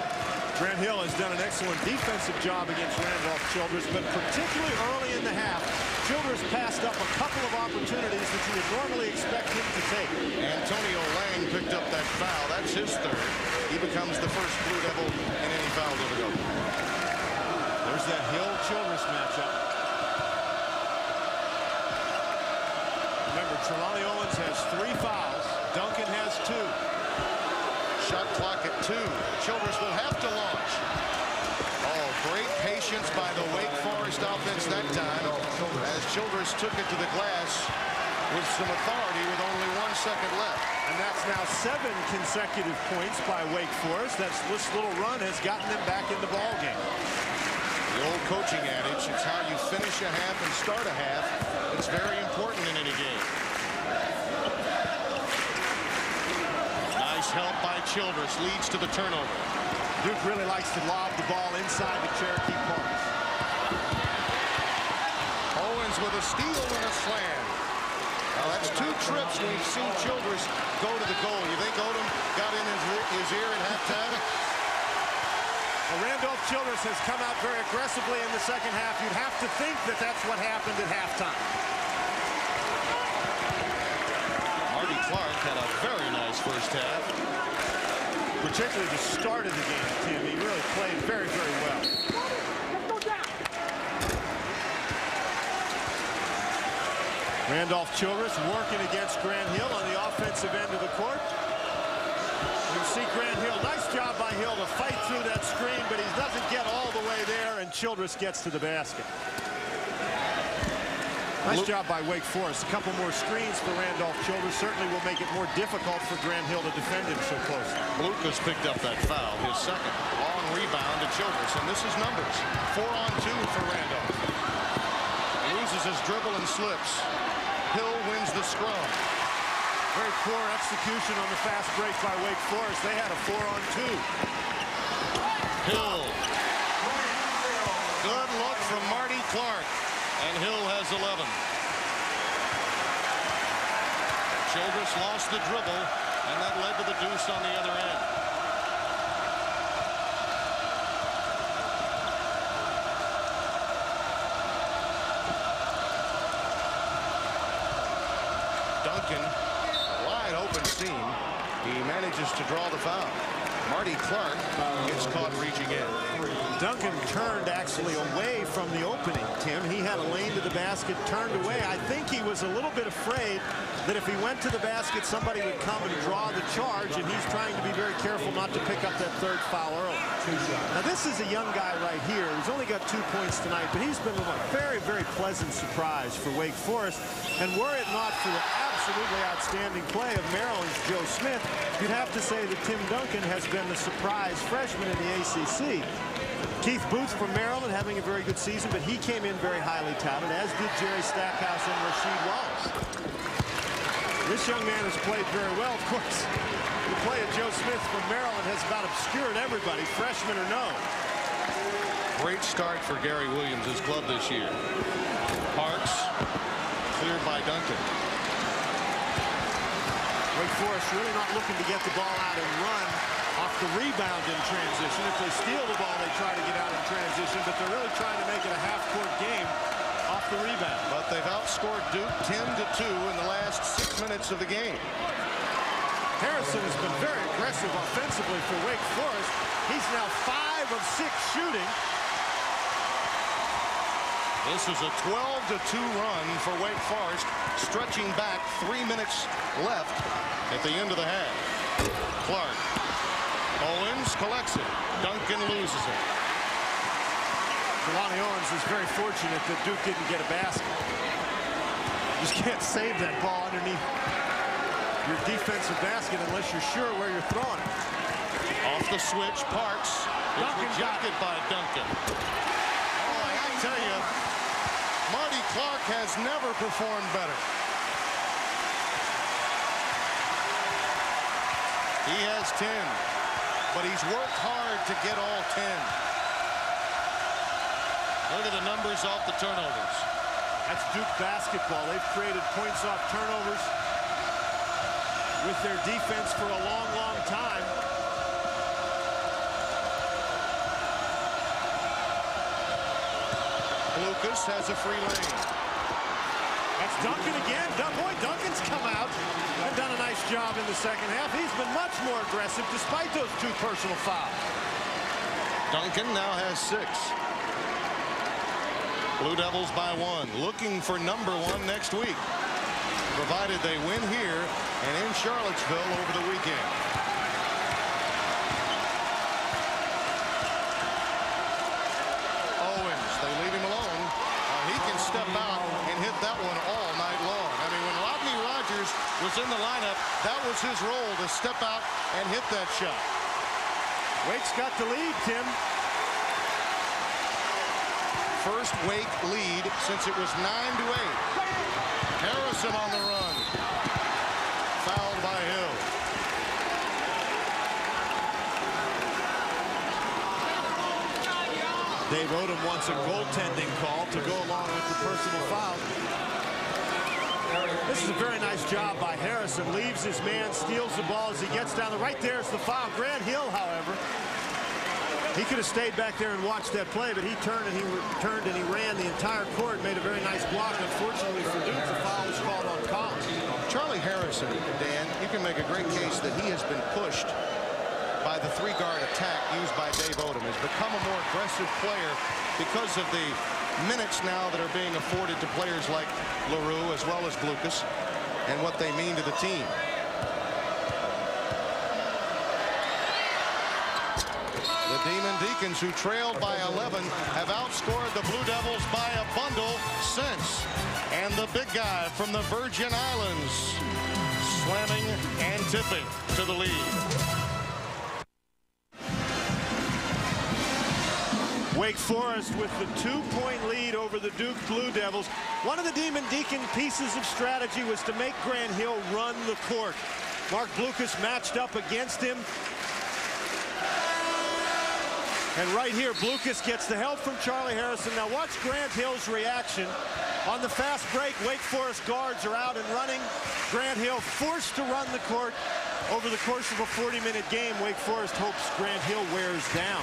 Grant Hill has done an excellent defensive job against Randolph Childress, but particularly early in the half, Childress passed up a couple of opportunities that you would normally expect him to take. Antonio Lang picked up that foul. That's his third. He becomes the first Blue Devil in any foul to go. There's that Hill-Childress matchup. Remember, Trelonnie Owens has three fouls. Duncan has two. Shot clock at two. Childress will have to launch. Oh, great patience by the Wake Forest offense that time as Childress took it to the glass with some authority with only one second left. And that's now seven consecutive points by Wake Forest. That's, this little run has gotten them back in the ball game. The old coaching adage, it's how you finish a half and start a half. It's very important in any game. Nice help by Childress leads to the turnover. Duke really likes to lob the ball inside the Cherokee Park. Owens with a steal and a slam. Now that's two trips we've seen Childress go to the goal. You think Odom got in his, his ear at halftime? Well, Randolph Childress has come out very aggressively in the second half. You'd have to think that that's what happened at halftime. Marty Clark had a very nice first half particularly the start of the game, Tim. He really played very, very well. Randolph Childress working against Grant Hill on the offensive end of the court. You see Grant Hill, nice job by Hill to fight through that screen, but he doesn't get all the way there, and Childress gets to the basket. Nice job by Wake Forest. A couple more screens for Randolph Childress certainly will make it more difficult for Grant Hill to defend him so close. Blucas picked up that foul, his second. Long rebound to Childress, and this is numbers. Four on two for Randolph. Loses his dribble and slips. Hill wins the scrum. Very poor execution on the fast break by Wake Forest. They had a four on two. Hill. Good look from Marty Clark. And Hill has 11. Childress lost the dribble, and that led to the deuce on the other end. Duncan, wide open seam. He manages to draw the foul. Marty Clark gets caught reaching in. Duncan turned actually away from the opening, Tim. He had a lane to the basket, turned away. I think he was a little bit afraid that if he went to the basket, somebody would come and draw the charge, and he's trying to be very careful not to pick up that third foul early. Now, this is a young guy right here. He's only got two points tonight, but he's been a very, very pleasant surprise for Wake Forest. And were it not for the absolutely outstanding play of Maryland's Joe Smith, you'd have to say that Tim Duncan has been the surprise freshman in the ACC. Keith Booth from Maryland having a very good season, but he came in very highly touted, as did Jerry Stackhouse and Rasheed Wallace. This young man has played very well. Of course, the play of Joe Smith from Maryland has about obscured everybody, freshman or no. Great start for Gary Williams, his club this year. Parks cleared by Duncan. Forest really not looking to get the ball out and run off the rebound in transition. If they steal the ball, they try to get out in transition, but they're really trying to make it a half-court game off the rebound. But they've outscored Duke 10 to 2 in the last six minutes of the game. Harrison has been very aggressive offensively for Wake Forest. He's now five of six shooting. This is a 12 to 2 run for Wake Forest, stretching back three minutes left at the end of the half. Clark. Owens collects it. Duncan loses it. Jelani Owens is very fortunate that Duke didn't get a basket. You just can't save that ball underneath your defensive basket unless you're sure where you're throwing it. Off the switch, Parks is Duncan rejected by Duncan. Oh, I tell you, Marty Clark has never performed better. He has 10, but he's worked hard to get all 10. Look at the numbers off the turnovers. That's Duke basketball. They've created points off turnovers with their defense for a long, long time. Blucas has a free lane. That's Duncan again. Boy, Duncan's come out and done a nice job in the second half. He's been much more aggressive despite those two personal fouls. Duncan now has six. Blue Devils by one, looking for number one next week, provided they win here and in Charlottesville over the weekend. Owens, they leave him alone. Uh, he can step out and hit that one all night long. I mean, when Rodney Rogers was in the lineup, that was his role to step out and hit that shot. Wake's got the lead, Tim. First Wake lead since it was 9 to 8. Harrison on the run. Fouled by Hill. Dave Odom wants a goaltending call to go along with the personal foul. This is a very nice job by Harrison. Leaves his man, steals the ball as he gets down. The right there's the foul. Grant Hill, however, he could have stayed back there and watched that play, but he turned and he turned and he ran the entire court, made a very nice block. Unfortunately for Duke, the foul was called on Collins. Charlie Harrison, Dan, you can make a great case that he has been pushed by the three-guard attack used by Dave Odom. Has become a more aggressive player because of the minutes now that are being afforded to players like LaRue as well as Blucas and what they mean to the team. The Demon Deacons, who trailed by 11, have outscored the Blue Devils by a bundle since. And the big guy from the Virgin Islands slamming and tipping to the lead. Wake Forest with the two-point lead over the Duke Blue Devils. One of the Demon Deacon pieces of strategy was to make Grant Hill run the court. Mark Blucas matched up against him. And right here, Blucas gets the help from Charlie Harrison. Now watch Grant Hill's reaction. On the fast break, Wake Forest guards are out and running. Grant Hill forced to run the court. Over the course of a 40-minute game, Wake Forest hopes Grant Hill wears down.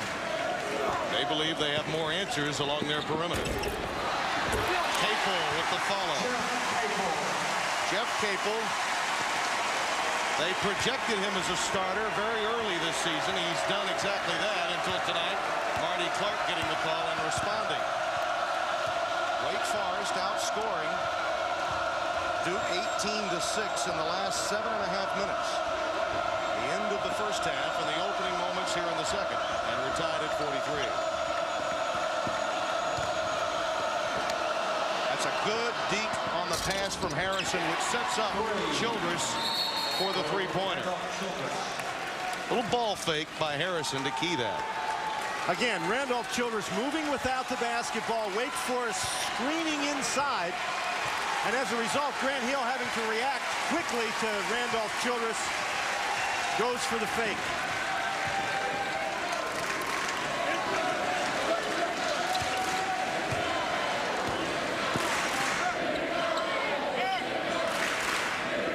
They believe they have more answers along their perimeter. Capel with the follow. Jeff Capel They projected him as a starter very early this season. He's done exactly that until tonight. Marty Clark getting the call and responding. Wake Forest outscoring Duke 18 to 6 in the last seven and a half minutes. The end of the first half and the here in the second. And we're tied at 43. That's a good deep on the pass from Harrison, which sets up Childress for the three-pointer. Little ball fake by Harrison to key that. Again, Randolph Childress moving without the basketball. Wake Forest screening inside. And as a result, Grant Hill having to react quickly to Randolph Childress goes for the fake.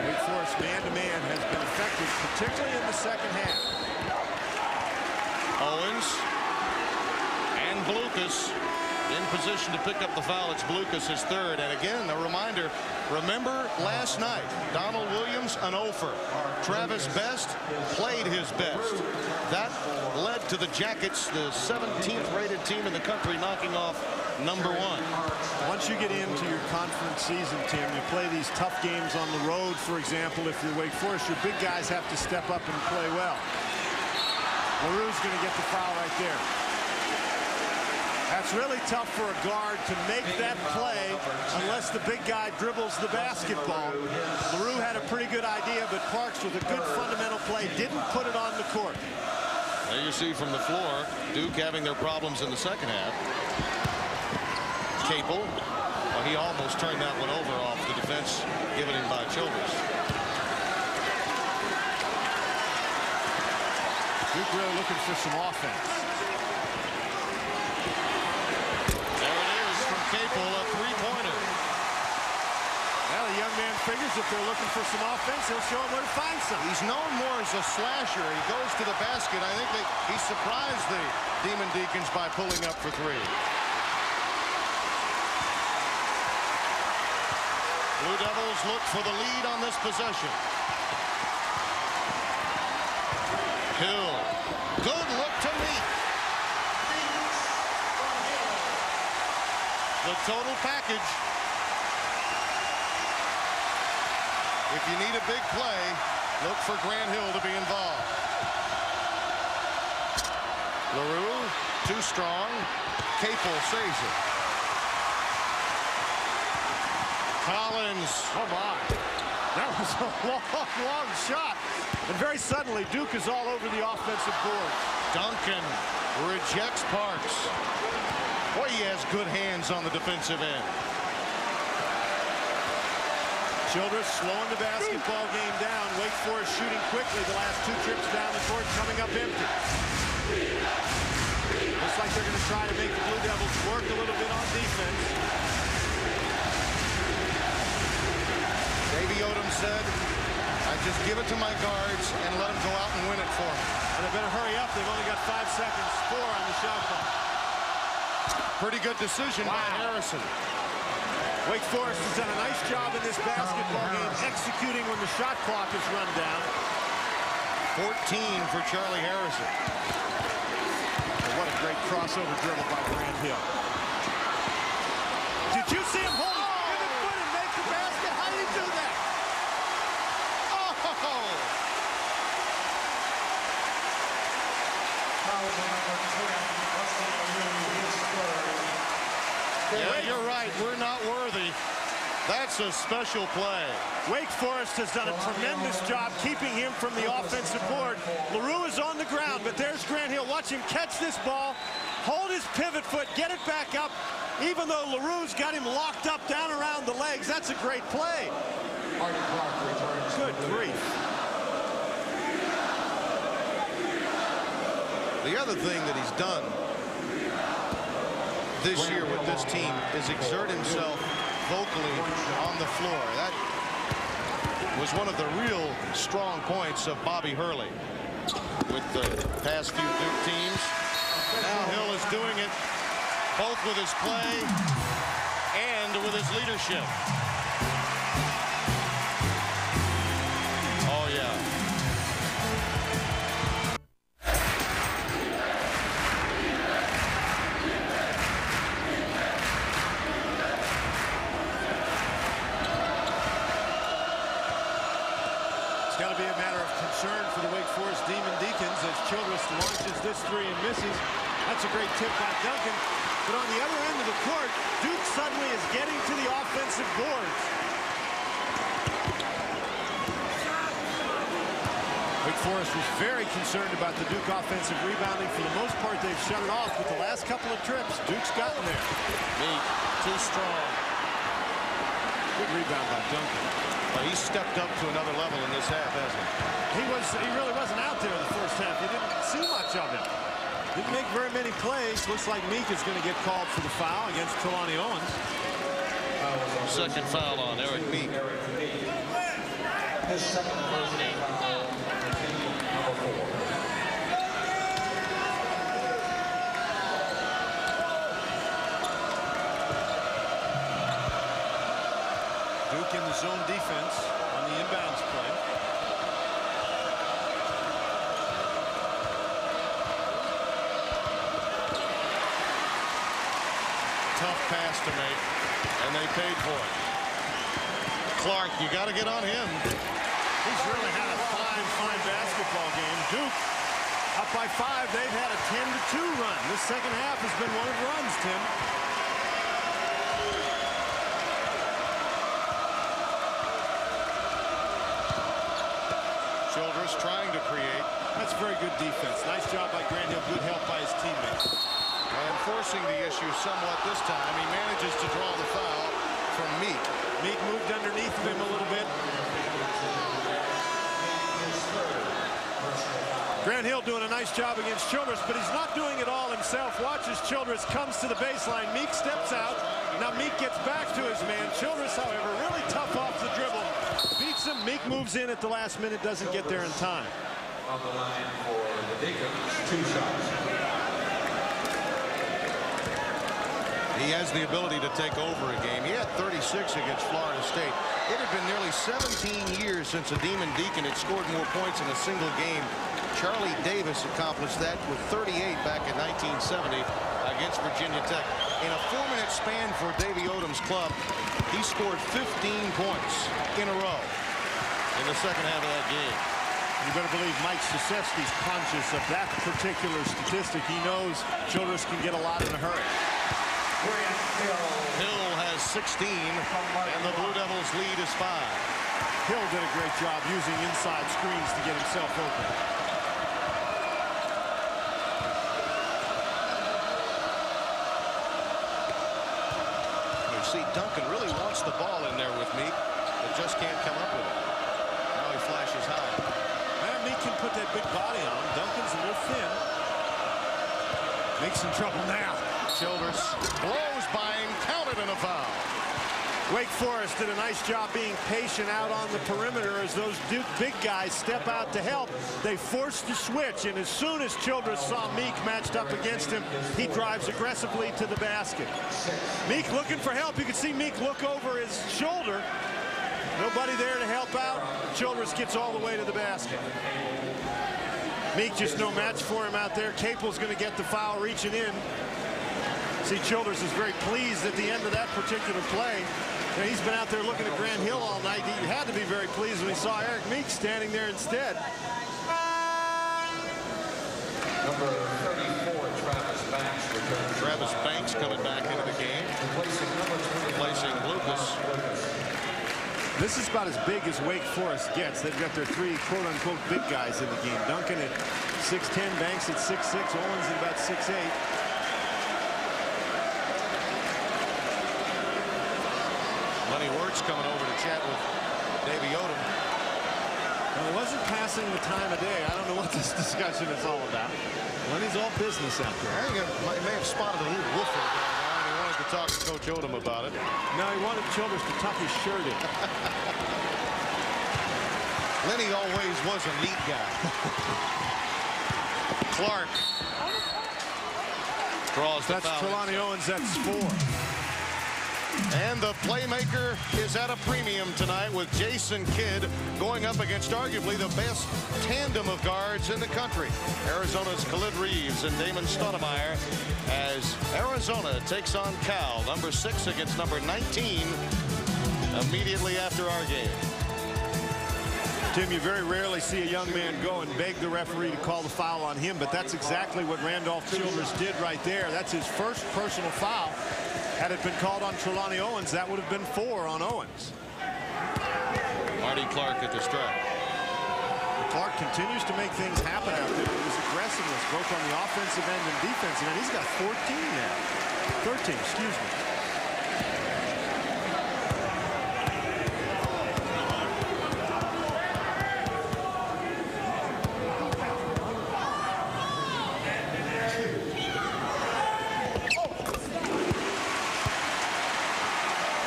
Wake Forest man-to-man has been effective, particularly in the second half. Owens and In position to pick up the foul. It's Blucas his third. And again, a reminder, remember last night, Donald Williams, an offer. Travis Best played his best. That led to the Jackets, the 17th rated team in the country, knocking off number one. Once you get into your conference season, Tim, you play these tough games on the road, for example, if you're Wake Forest, your big guys have to step up and play well. LaRue's going to get the foul right there. That's really tough for a guard to make that play unless the big guy dribbles the basketball. LaRue had a pretty good idea, but Parks with a good fundamental play didn't put it on the court. There you see from the floor, Duke having their problems in the second half. Capel, well, he almost turned that one over off the defense given him by Childress. Duke really looking for some offense. There it is from Capel, a three-pointer. Well, the young man figures if they're looking for some offense, he'll show them where to find some. He's known more as a slasher. He goes to the basket. I think they, he surprised the Demon Deacons by pulling up for three. Blue Devils look for the lead on this possession. Hill. Good look to meet. The total package. If you need a big play, look for Grant Hill to be involved. LaRue, too strong. Capel saves it. Collins. Oh, my. That was a long, long shot. And very suddenly, Duke is all over the offensive board. Duncan rejects Parks. Boy, he has good hands on the defensive end. Childress slowing the basketball game down. Wake Forest shooting quickly the last two trips down the court, coming up empty. Looks like they're going to try to make the Blue Devils work a little bit on defense. Davey Odom said, I just give it to my guards and let them go out and win it for me. And they better hurry up. They've only got five seconds. Four on the shot clock. Pretty good decision by Harrison. Wake Forest has done a nice job in this basketball game executing when the shot clock is run down. 14 for Charlie Harrison. And what a great crossover dribble by Grant Hill. Did you see him hold his oh! pivot foot and make the basket? How do you do that? Oh! Yeah, you're right. We're not worthy. That's a special play. Wake Forest has done a tremendous job keeping him from the offensive board. LaRue is on the ground, but there's Grant Hill. Watch him catch this ball, hold his pivot foot, get it back up. Even though LaRue's got him locked up down around the legs, that's a great play. Good grief. The other thing that he's done this year with this team is exert himself vocally on the floor. That was one of the real strong points of Bobby Hurley with the past few Duke teams. Now Hill is doing it both with his play and with his leadership. Three and misses. That's a great tip by Duncan. But on the other end of the court, Duke suddenly is getting to the offensive boards. Wake Forest was very concerned about the Duke offensive rebounding. For the most part, they've shut it off. But the last couple of trips, Duke's gotten there. Meek, too strong. Good rebound by Duncan. But he stepped up to another level in this half, hasn't he? He was. He really wasn't out there in the first half. You didn't see much of him. Didn't make very many plays. Looks like Meek is going to get called for the foul against Trelonnie Owens. Second foul on Erik Meek. His second foul. Duke in the zone defense on the inbounds play. Tough pass to make, and they paid for it. Clark, you got to get on him. He's really had a fine, fine basketball game. Duke up by five. They've had a 10 to 2 run. This second half has been one of runs, Tim. Childress trying to create. That's very good defense. Nice job by Grant Hill. Good help by his teammates. And forcing the issue somewhat this time. He manages to draw the foul from Meek. Meek moved underneath him a little bit. Grant Hill doing a nice job against Childress, but he's not doing it all himself. Watches Childress comes to the baseline. Meek steps out. Now Meek gets back to his man. Childress, however, really tough off the dribble. Beats him. Meek moves in at the last minute, doesn't get there in time. On the line for the Deacons, two shots. He has the ability to take over a game. He had 36 against Florida State. It had been nearly 17 years since a Demon Deacon had scored more points in a single game. Charlie Davis accomplished that with 38 back in 1970 against Virginia Tech. In a four-minute span for Davy Odom's club, he scored 15 points in a row in the second half of that game. You better believe Mike Krzyzewski's conscious of that particular statistic. He knows Childress can get a lot in a hurry. Hill has 16, and the Blue Devils lead is five. Hill did a great job using inside screens to get himself open. You see, Duncan really wants the ball in there with Meek, but just can't come up with it. Now he flashes high. Man, Meek can put that big body on. Duncan's a little thin. Makes some trouble now. Childress blows by him, counted in a foul. Wake Forest did a nice job being patient out on the perimeter as those Duke big guys step out to help. They force the switch, and as soon as Childress saw Meek matched up against him, he drives aggressively to the basket. Meek looking for help. You can see Meek look over his shoulder. Nobody there to help out. Childress gets all the way to the basket. Meek just no match for him out there. Capel's going to get the foul reaching in. See, Childress is very pleased at the end of that particular play. You know, he's been out there looking at Grant Hill all night. He had to be very pleased when he saw Erik Meek standing there instead. Number 34, Travis Banks. Travis Banks coming back into the game. Replacing number 25, Replacing Blucas. This is about as big as Wake Forest gets. They've got their three quote-unquote big guys in the game. Duncan at 6'10", Banks at 6'6", Owens at about 6'8". Lenny Wirtz coming over to chat with Davy Odom. Well, it wasn't passing the time of day. I don't know what this discussion is all about. Lenny's all business out there. I think he may have spotted a little woofer down there, and he wanted to talk to Coach Odom about it. No, he wanted Childress to tuck his shirt in. Lenny always was a neat guy. Clark draws the That's foul. Trelonnie Owens. That's four. And the playmaker is at a premium tonight with Jason Kidd going up against arguably the best tandem of guards in the country. Arizona's Khalid Reeves and Damon Stoudemire as Arizona takes on Cal, number six against number 19, immediately after our game. Tim, you very rarely see a young man go and beg the referee to call the foul on him, but that's exactly what Randolph Childress did right there. That's his first personal foul. Had it been called on Trelonnie Owens, that would have been four on Owens. Marty Clark at the strike. Clark continues to make things happen out there with his aggressiveness, both on the offensive end and defensive end. He's got 14 now. 13, excuse me.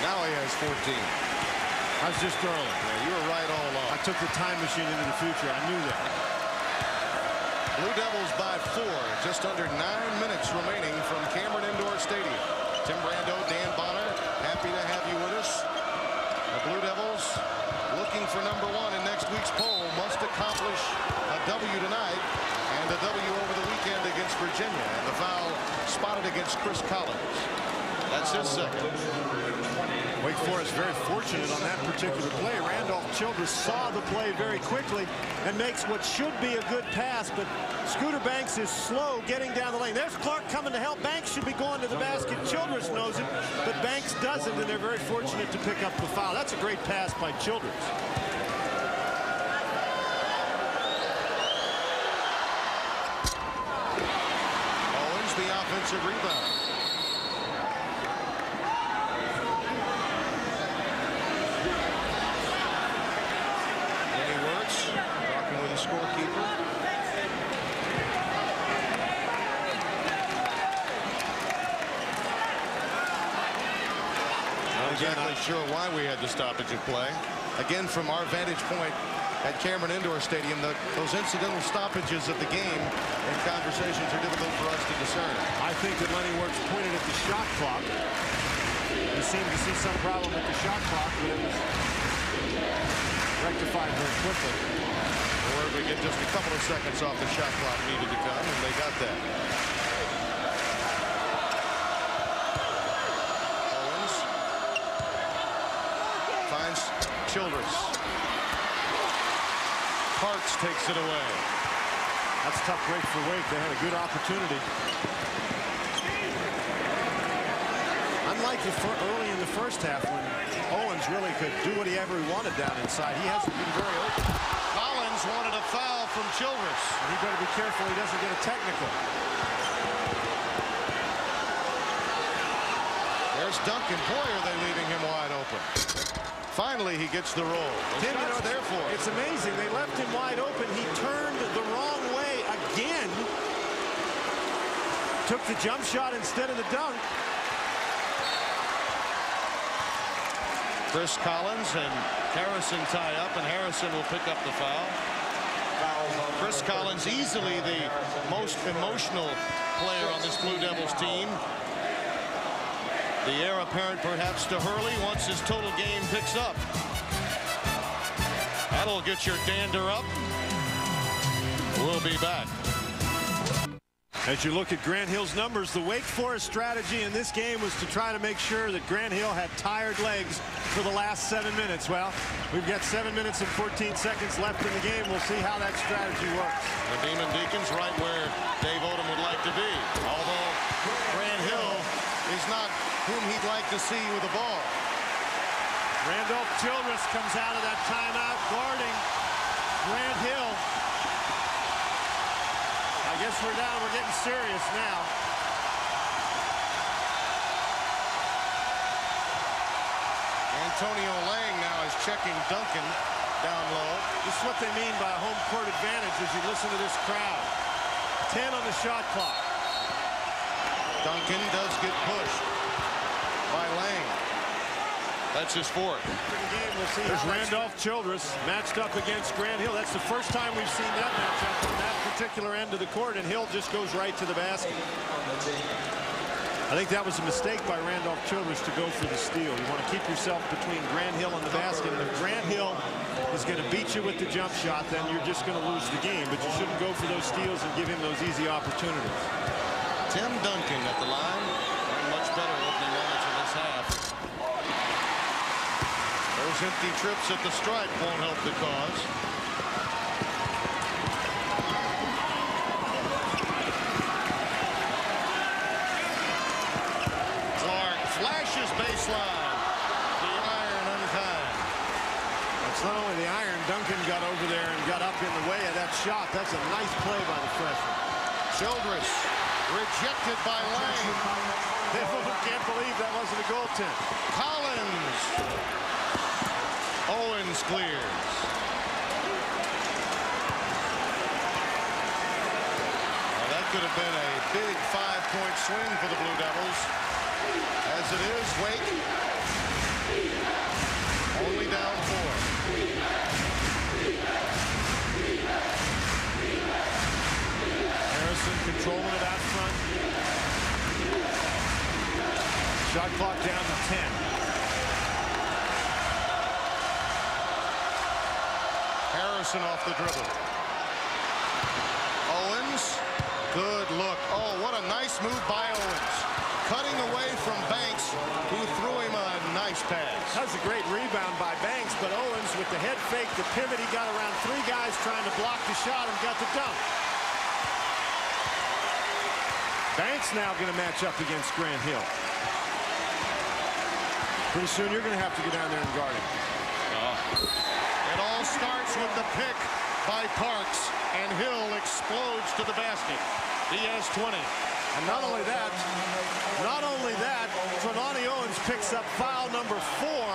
Now he has 14. I was just early. Yeah, you were right all along. I took machine into the future. I knew that. Blue Devils by four. Just under nine minutes remaining from Cameron Indoor Stadium. Tim Brando, Dan Bonner, happy to have you with us. The Blue Devils looking for number one in next week's poll must accomplish a W tonight and a W over the weekend against Virginia. And the foul spotted against Chris Collins. That's his second. Wake Forest very fortunate on that particular play. Randolph Childress saw the play very quickly and makes what should be a good pass, but Scooter Banks is slow getting down the lane. There's Clark coming to help. Banks should be going to the basket. Childress knows it, but Banks doesn't, and they're very fortunate to pick up the foul. That's a great pass by Childress. Owens the offensive rebound. Lenny Wirtz talking with the scorekeeper. Not exactly sure why we had the stoppage of play. Again, from our vantage point at Cameron Indoor Stadium, the, those incidental stoppages of the game and conversations are difficult for us to discern. I think that Lenny Wirtz pointed at the shot clock. He seemed to see some problem with the shot clock, but it was rectified very quickly. Or we get just a couple of seconds off the shot clock needed to come, and they got that. Owens finds Childress. Parks takes it away. That's a tough break for Wake. They had a good opportunity. Unlike early in the first half when Owens really could do whatever he wanted down inside, he hasn't been very open. Collins wanted a foul from Childress. And he better be careful he doesn't get a technical. There's Duncan. Boy, are they leaving him wide open. Finally, he gets the roll. The Tim, you know, there for. It's amazing. They left him wide open. He turned the wrong way again. Took the jump shot instead of the dunk. Chris Collins and Harrison tie up, and Harrison will pick up the foul. Chris Collins, easily the most emotional player on this Blue Devils team. The heir apparent perhaps to Hurley once his total game picks up. That'll get your dander up. We'll be back. As you look at Grant Hill's numbers, the Wake Forest strategy in this game was to try to make sure that Grant Hill had tired legs for the last seven minutes. Well, we've got seven minutes and 14 seconds left in the game. We'll see how that strategy works. The Demon Deacons right where Dave Odom would like to be. Although Grant Hill is not whom he'd like to see with the ball. Randolph Childress comes out of that timeout guarding Grant Hill. I guess we're down. We're getting serious now. Antonio Lang now is checking Duncan down low. This is what they mean by home court advantage as you listen to this crowd. 10 on the shot clock. Duncan does get pushed by Lang. That's his fourth. We'll There's Randolph Childress matched up against Grant Hill. That's the first time we've seen that matchup on that particular end of the court, and Hill just goes right to the basket. I think that was a mistake by Randolph Childress to go for the steal. You want to keep yourself between Grant Hill and the basket, and if Grant Hill is going to beat you with the jump shot, then you're just going to lose the game, but you shouldn't go for those steals and give him those easy opportunities. Tim Duncan at the line. And much better opening moments in this half. Those empty trips at the stripe won't help the cause. Clark flashes baseline. The iron untied. It's not only the iron. Duncan got over there and got up in the way of that shot. That's a nice play by the freshman. Childress rejected by Lang. They can't believe that wasn't a goaltend. Collins. Owens clears. Well, that could have been a big five-point swing for the Blue Devils. As it is, Wake Controlling it out front. Shot clock down to 10. Harrison off the dribble. Owens. Good look. Oh, what a nice move by Owens. Cutting away from Banks, who threw him a nice pass. That was a great rebound by Banks, but Owens with the head fake, the pivot, he got around three guys trying to block the shot and got the dunk. Banks now going to match up against Grant Hill. Pretty soon you're going to have to go down there and guard him. Oh. It all starts with the pick by Parks, and Hill explodes to the basket. He has 20. And not only that, not only that, Trelonnie Owens picks up foul number four.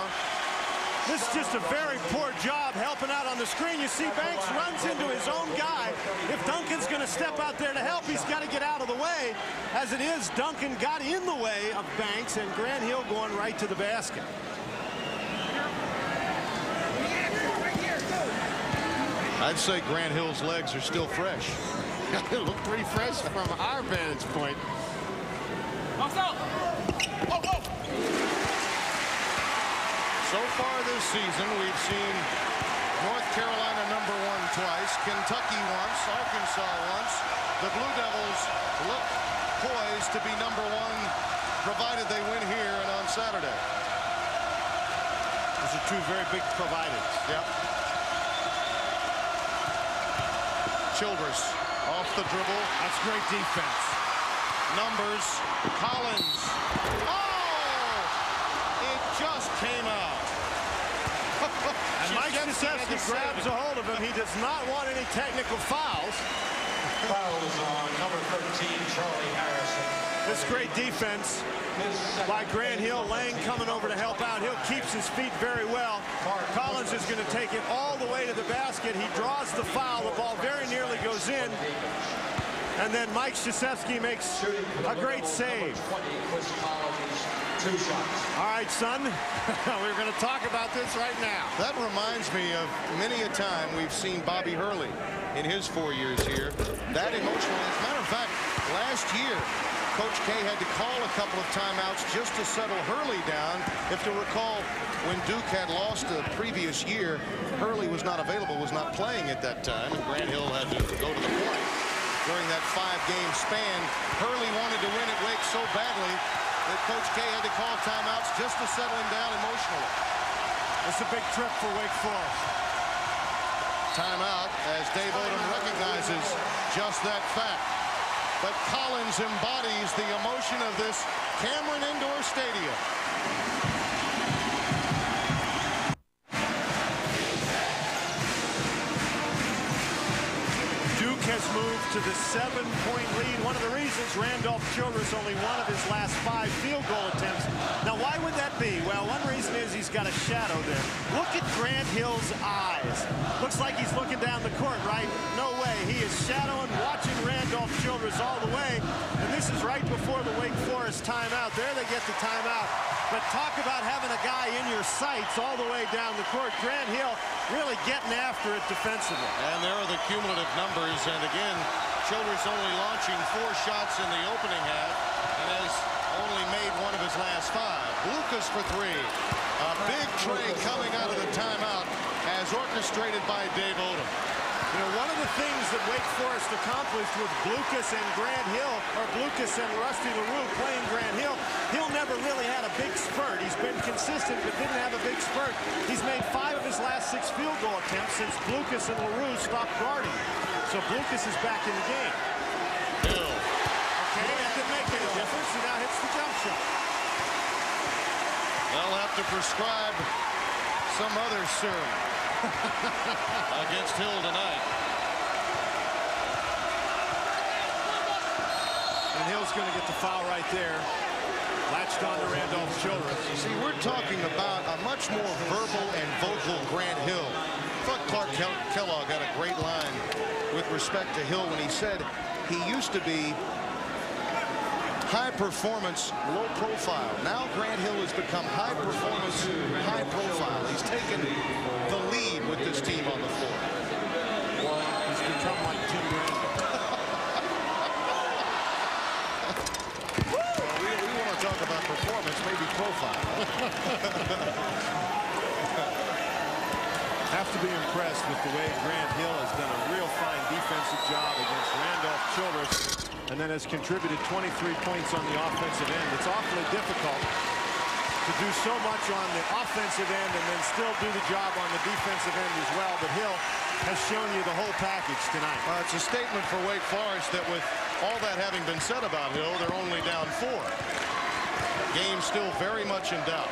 This is just a very poor job helping out on the screen. You see Banks runs into his own guy. If Duncan's going to step out there to help, he's got to get out of the way. As it is, Duncan got in the way of Banks, and Grant Hill going right to the basket. I'd say Grant Hill's legs are still fresh. they look pretty fresh from our vantage point. So far this season, we've seen North Carolina number one twice, Kentucky once, Arkansas once. The Blue Devils look poised to be number one, provided they win here and on Saturday. Those are two very big providers. Yep. Childress off the dribble. That's great defense. Numbers. Collins. Oh! It just came out. And Mike Krzyzewski grabs a hold of him. He does not want any technical fouls. Foul is on number 13, Charlie Harrison. This great defense by Grant Hill. Lang coming over to help out. Hill keeps his feet very well. Collins is going to take it all the way to the basket. He draws the foul. The ball very nearly goes in. And then Mike Krzyzewski makes a great save. 20 Quist College's two shots. All right, son. We're going to talk about this right now. That reminds me of many a time we've seen Bobby Hurley in his four years here. That emotional. As a matter of fact, last year, Coach K had to call a couple of timeouts just to settle Hurley down. If you recall, when Duke had lost the previous year, Hurley was not available, was not playing at that time, and Grant Hill had to go to the point. During that five-game span, Hurley wanted to win at Wake so badly that Coach K had to call timeouts just to settle him down emotionally. It's a big trip for Wake Forest. Timeout as Dave Odom recognizes just that fact. But Collins embodies the emotion of this Cameron Indoor Stadium. To the seven-point lead. One of the reasons Randolph Childress only one of his last five field goal attempts. Now, why would that be? Well, one reason is he's got a shadow there. Look at Grant Hill's eyes. Looks like he's looking down the court, right? No way. He is shadowing, watching Randolph Childress all the way. And this is right before the Wake Forest timeout. There they get the timeout. But talk about having a guy in your sights all the way down the court. Grant Hill really getting after it defensively. And there are the cumulative numbers. And again, Childress only launching four shots in the opening half and has only made one of his last five. Blucas for three. A big tray coming out of the timeout as orchestrated by Dave Odom. You know, one of the things that Wake Forest accomplished with Blucas and Grant Hill, or Blucas and Rusty LaRue playing Grant Hill, Hill never really had a big spurt. He's been consistent, but didn't have a big spurt. He's made five of his last six field goal attempts since Blucas and LaRue stopped guarding. So Blucas is back in the game. Hill. Okay, that didn't make any difference. He now hits the jump shot. They'll have to prescribe some other serum against Hill tonight. And Hill's going to get the foul right there. Latched on to Randolph's shoulder. See, we're talking about a much more verbal and vocal Grant Hill. I thought Clark Kel Kellogg had a great line with respect to Hill when he said he used to be high performance, low profile. Now Grant Hill has become high performance, high profile. He's taken the lead with this team on the floor. He's become like Tim Randall. We, we want to talk about performance, maybe profile. Have to be impressed with the way Grant Hill has done a real fine defensive job against Randolph Childress and then has contributed 23 points on the offensive end. It's awfully difficult to do so much on the offensive end and then still do the job on the defensive end as well. But Hill has shown you the whole package tonight. Uh, it's a statement for Wake Forest that with all that having been said about Hill, they're only down four. Game still very much in doubt.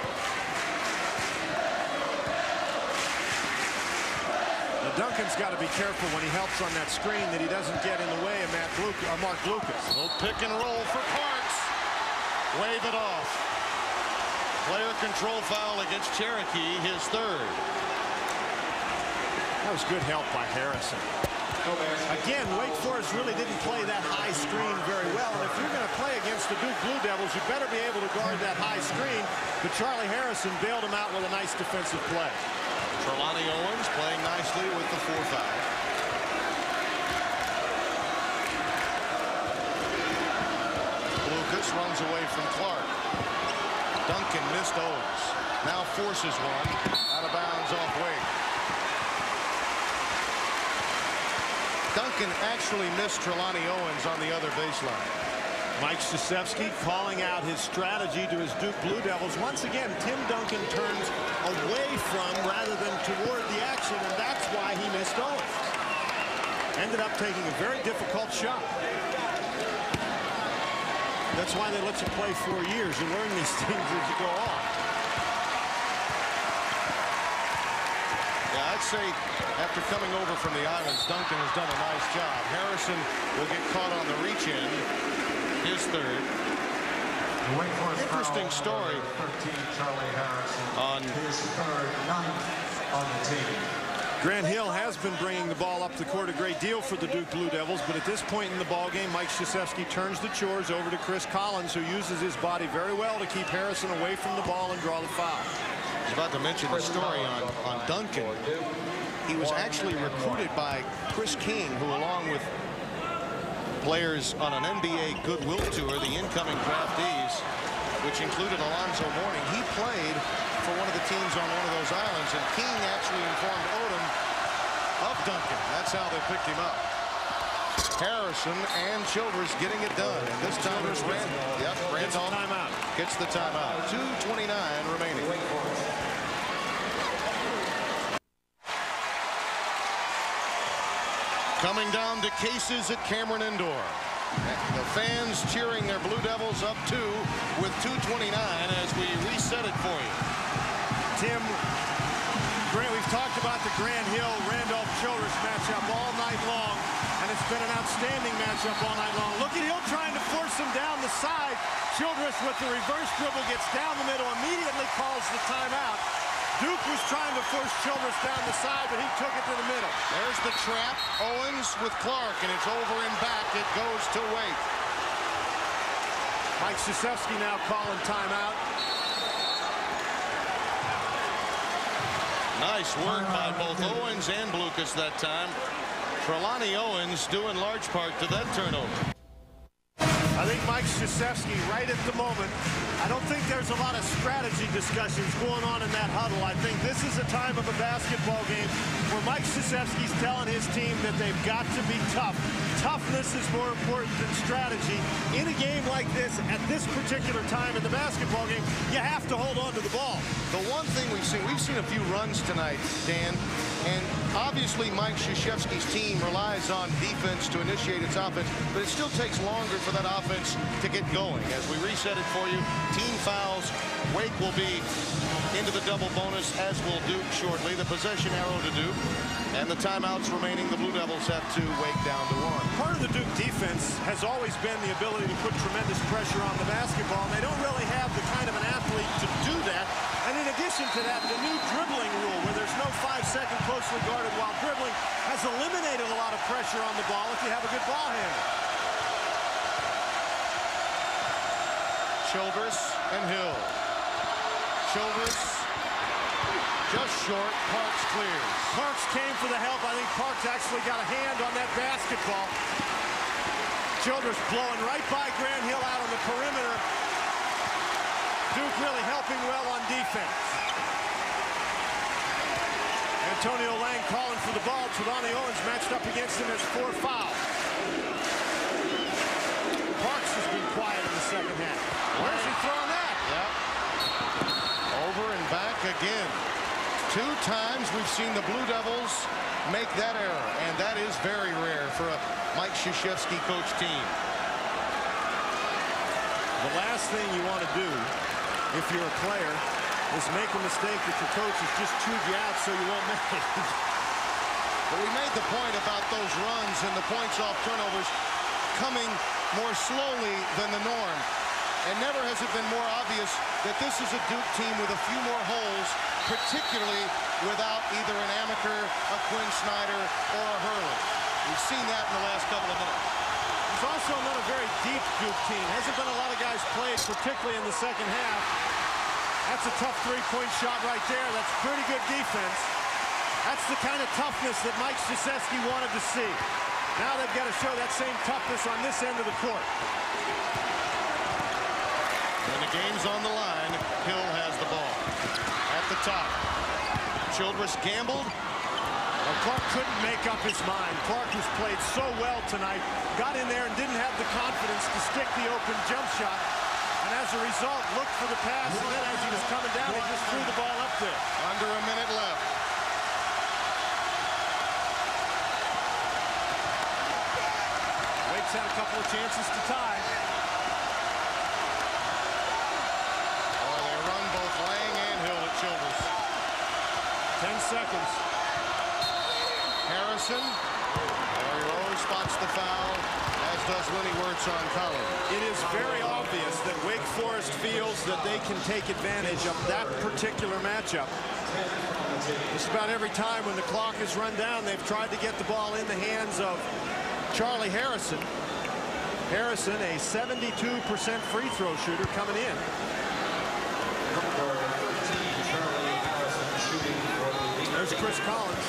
Duncan's got to be careful when he helps on that screen that he doesn't get in the way of Matt Luke, or uh, Mark Blucas. Little pick and roll for Parks. Wave it off. Player control foul against Cherokee, his third. That was good help by Harrison. Again, Wake Forest really didn't play that high screen very well. And if you're going to play against the Duke Blue Devils, you better be able to guard that high screen. But Charlie Harrison bailed him out with a nice defensive play. Trelonnie Owens playing nicely with the four foul. Blucas runs away from Clark. Duncan missed Owens. Now forces one. Out of bounds off Wake. Duncan actually missed Trelonnie Owens on the other baseline. Mike Krzyzewski calling out his strategy to his Duke Blue Devils. Once again, Tim Duncan turns away from rather than toward the action, and that's why he missed Owens. Ended up taking a very difficult shot. That's why they let you play four years. You learn these things as you go on. Yeah, I'd say after coming over from the islands, Duncan has done a nice job. Harrison will get caught on the reach in. His third. Interesting story 13, Charlie Harrison. on His third, ninth on the team. Grant Hill has been bringing the ball up the court a great deal for the Duke Blue Devils, but at this point in the ball game, Mike Krzyzewski turns the chores over to Chris Collins, who uses his body very well to keep Harrison away from the ball and draw the foul. I was about to mention the story on, on Duncan. He was actually recruited by Chris King, who along with players on an NBA Goodwill Tour, the incoming draftees, which included Alonzo Mourning, he played for one of the teams on one of those islands, and King actually informed Odom of Duncan. That's how they picked him up. Harrison and Childress getting it done. And this time it's Randolph. Yep, Gets a Randolph timeout. gets the timeout. 2.29 remaining. Coming down to cases at Cameron Indoor. The fans cheering their Blue Devils up two with 2.29 as we reset it for you. Tim, Grant, we've talked about the Grant Hill Randolph Childress matchup all night long, and it's been an outstanding matchup all night long. Look at Hill trying to force him down the side. Childress with the reverse dribble gets down the middle, immediately calls the timeout. Duke was trying to force Childress down the side, but he took it to the middle. There's the trap. Owens with Clark, and it's over and back. It goes to Wake. Mike Krzyzewski now calling timeout. Nice work by both Owens and Blucas that time. Trelonnie Owens due in large part to that turnover. I think Mike Krzyzewski, right at the moment, I don't think there's a lot of strategy discussions going on in that huddle. I think this is a time of a basketball game where Mike Krzyzewski's telling his team that they've got to be tough. Toughness is more important than strategy. In a game like this, at this particular time in the basketball game, you have to hold on to the ball. The one thing we've seen, we've seen a few runs tonight, Dan, and obviously Mike Krzyzewski's team relies on defense to initiate its offense, but it still takes longer for that offense to get going. As we reset it for you, fouls, Wake will be into the double bonus, as will Duke shortly. The possession arrow to Duke, and the timeouts remaining, the Blue Devils have two, Wake down to one. Part of the Duke defense has always been the ability to put tremendous pressure on the basketball, and they don't really have the kind of an athlete to do that. And in addition to that, the new dribbling rule, where there's no five-second closely guarded while dribbling, has eliminated a lot of pressure on the ball if you have a good ball handler. Childress and Hill. Childress just short. Parks clears. Parks came for the help. I think Parks actually got a hand on that basketball. Childress blowing right by Grant Hill out on the perimeter. Duke really helping well on defense. Antonio Lang calling for the ball. Trelonnie Owens matched up against him as four fouls. Parks has been quiet in the second half. Where's he throwing that? Yep. Over and back again. Two times we've seen the Blue Devils make that error, and that is very rare for a Mike Krzyzewski coach team. The last thing you want to do if you're a player is make a mistake that your coach has just chewed you out so you won't make it. But we made the point about those runs and the points off turnovers coming more slowly than the norm. And never has it been more obvious that this is a Duke team with a few more holes, particularly without either an Amaker, a Quinn Snyder, or a Hurley. We've seen that in the last couple of minutes. It's also not a very deep Duke team. Hasn't been a lot of guys played, particularly in the second half. That's a tough three-point shot right there. That's pretty good defense. That's the kind of toughness that Mike Krzyzewski wanted to see. Now they've got to show that same toughness on this end of the court. When the game's on the line, Hill has the ball. At the top. Childress gambled. Well, Clark couldn't make up his mind. Clark has played so well tonight. Got in there and didn't have the confidence to stick the open jump shot. And as a result, looked for the pass, and then as he was coming down, he just threw the ball up there. Under a minute left. Wake's had a couple of chances to tie. Oh, they run both Lang Childress. Ten seconds. Harrison. Larry spots the foul, as does Lenny Wirtz on Collins. It is very obvious that Wake Forest feels that they can take advantage of that particular matchup. Just about every time when the clock is run down, they've tried to get the ball in the hands of Charlie Harrison. Harrison, a 72% free throw shooter coming in. There's Chris Collins.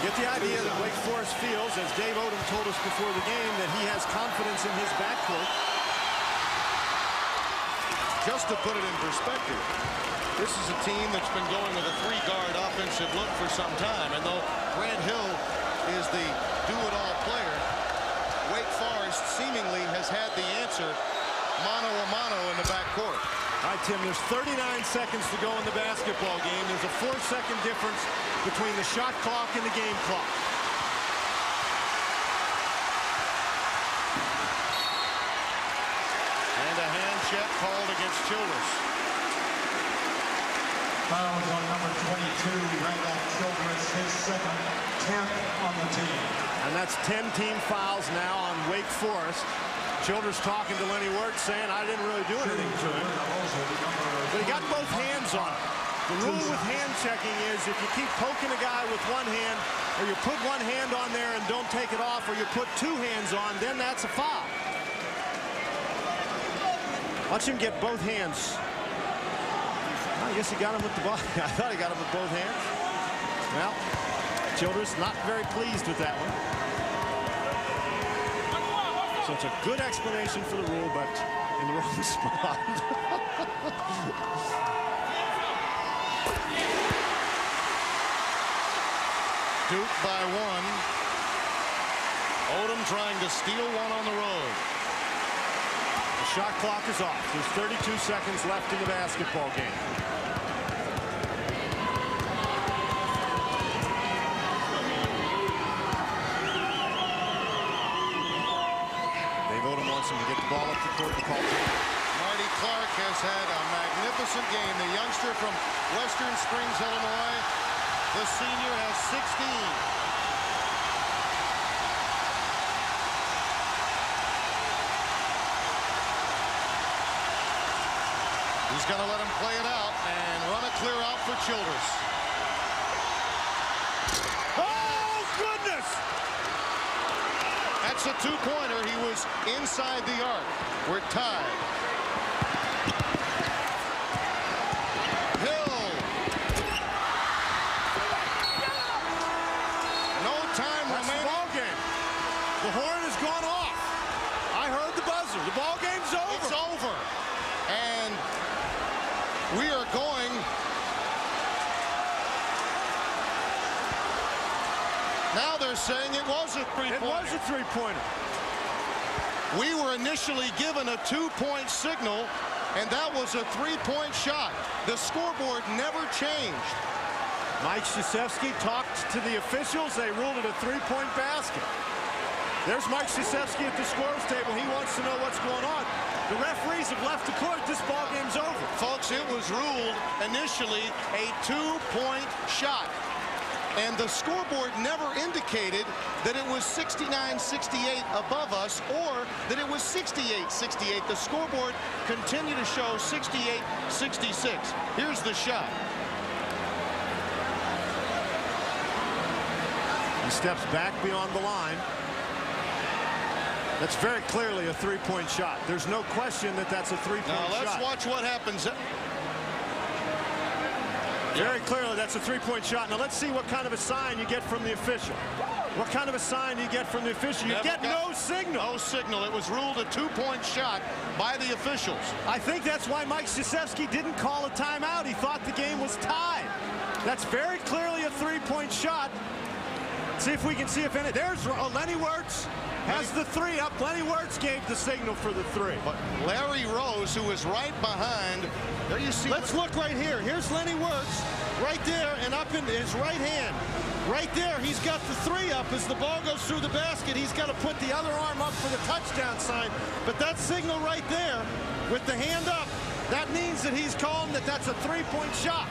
Get the idea that Wake Forest feels, as Dave Odom told us before the game, that he has confidence in his backcourt. Just to put it in perspective, this is a team that's been going with a three-guard offensive look for some time. And though Grant Hill is the do-it-all player, Wake Forest seemingly has had the answer mano a mano in the backcourt. All right, Tim, there's 39 seconds to go in the basketball game. There's a four-second difference between the shot clock and the game clock. And a hand check called against Childress. Fouls on number 22, Randolph Childress, his second, 10th on the team. And that's 10 team fouls now on Wake Forest. Childress talking to Lenny Wirtz saying, I didn't really do anything to him. But he got both hands on him. The rule with hand checking is if you keep poking a guy with one hand, or you put one hand on there and don't take it off, or you put two hands on, then that's a foul. Watch him get both hands. I guess he got him with the ball. I thought he got him with both hands. Well, Childress not very pleased with that one. So it's a good explanation for the rule, but in the wrong spot. Duke by one. Odom trying to steal one on the road. The shot clock is off. There's 32 seconds left in the basketball game. Wilson to get the ball up the court and call Marty Clark has had a magnificent game. The youngster from Western Springs, Illinois, the senior has 16. He's going to let him play it out and run a clear out for Childress. Oh, goodness! That's a two-pointer. He was inside the arc. We're tied. Hill. No time That's the remaining. ball game. The horn has gone off. I heard the buzzer. The ball game's over. It's over. And we are going Now they're saying it was a three-pointer. It was a three-pointer. We were initially given a two-point signal, and that was a three-point shot. The scoreboard never changed. Mike Krzyzewski talked to the officials. They ruled it a three-point basket. There's Mike Krzyzewski at the scorer's table. He wants to know what's going on. The referees have left the court. This ball game's over. Folks, it was ruled initially a two-point shot. And the scoreboard never indicated that it was 69-68 above us or that it was 68-68. The scoreboard continued to show 68-66. Here's the shot. He steps back beyond the line. That's very clearly a three-point shot. There's no question that that's a three-point Now let's shot. watch what happens. Very clearly, that's a three-point shot. Now let's see what kind of a sign you get from the official. What kind of a sign do you get from the official? You Never get no signal. No signal. It was ruled a two-point shot by the officials. I think that's why Mike Krzyzewski didn't call a timeout. He thought the game was tied. That's very clearly a three-point shot. See if we can see if any. There's Lenny Wirtz has the three up. Lenny Wirtz gave the signal for the three. But Larry Rose, who was right behind, there you see. Let's look right here. Here's Lenny Wirtz right there and up in his right hand. Right there, he's got the three up as the ball goes through the basket. He's got to put the other arm up for the touchdown sign. But that signal right there with the hand up, that means that he's calling that that's a three-point shot.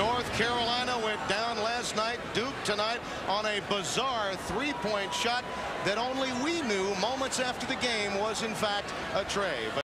North Carolina went down last night. Duke tonight on a bizarre three-point shot that only we knew moments after the game was in fact a. But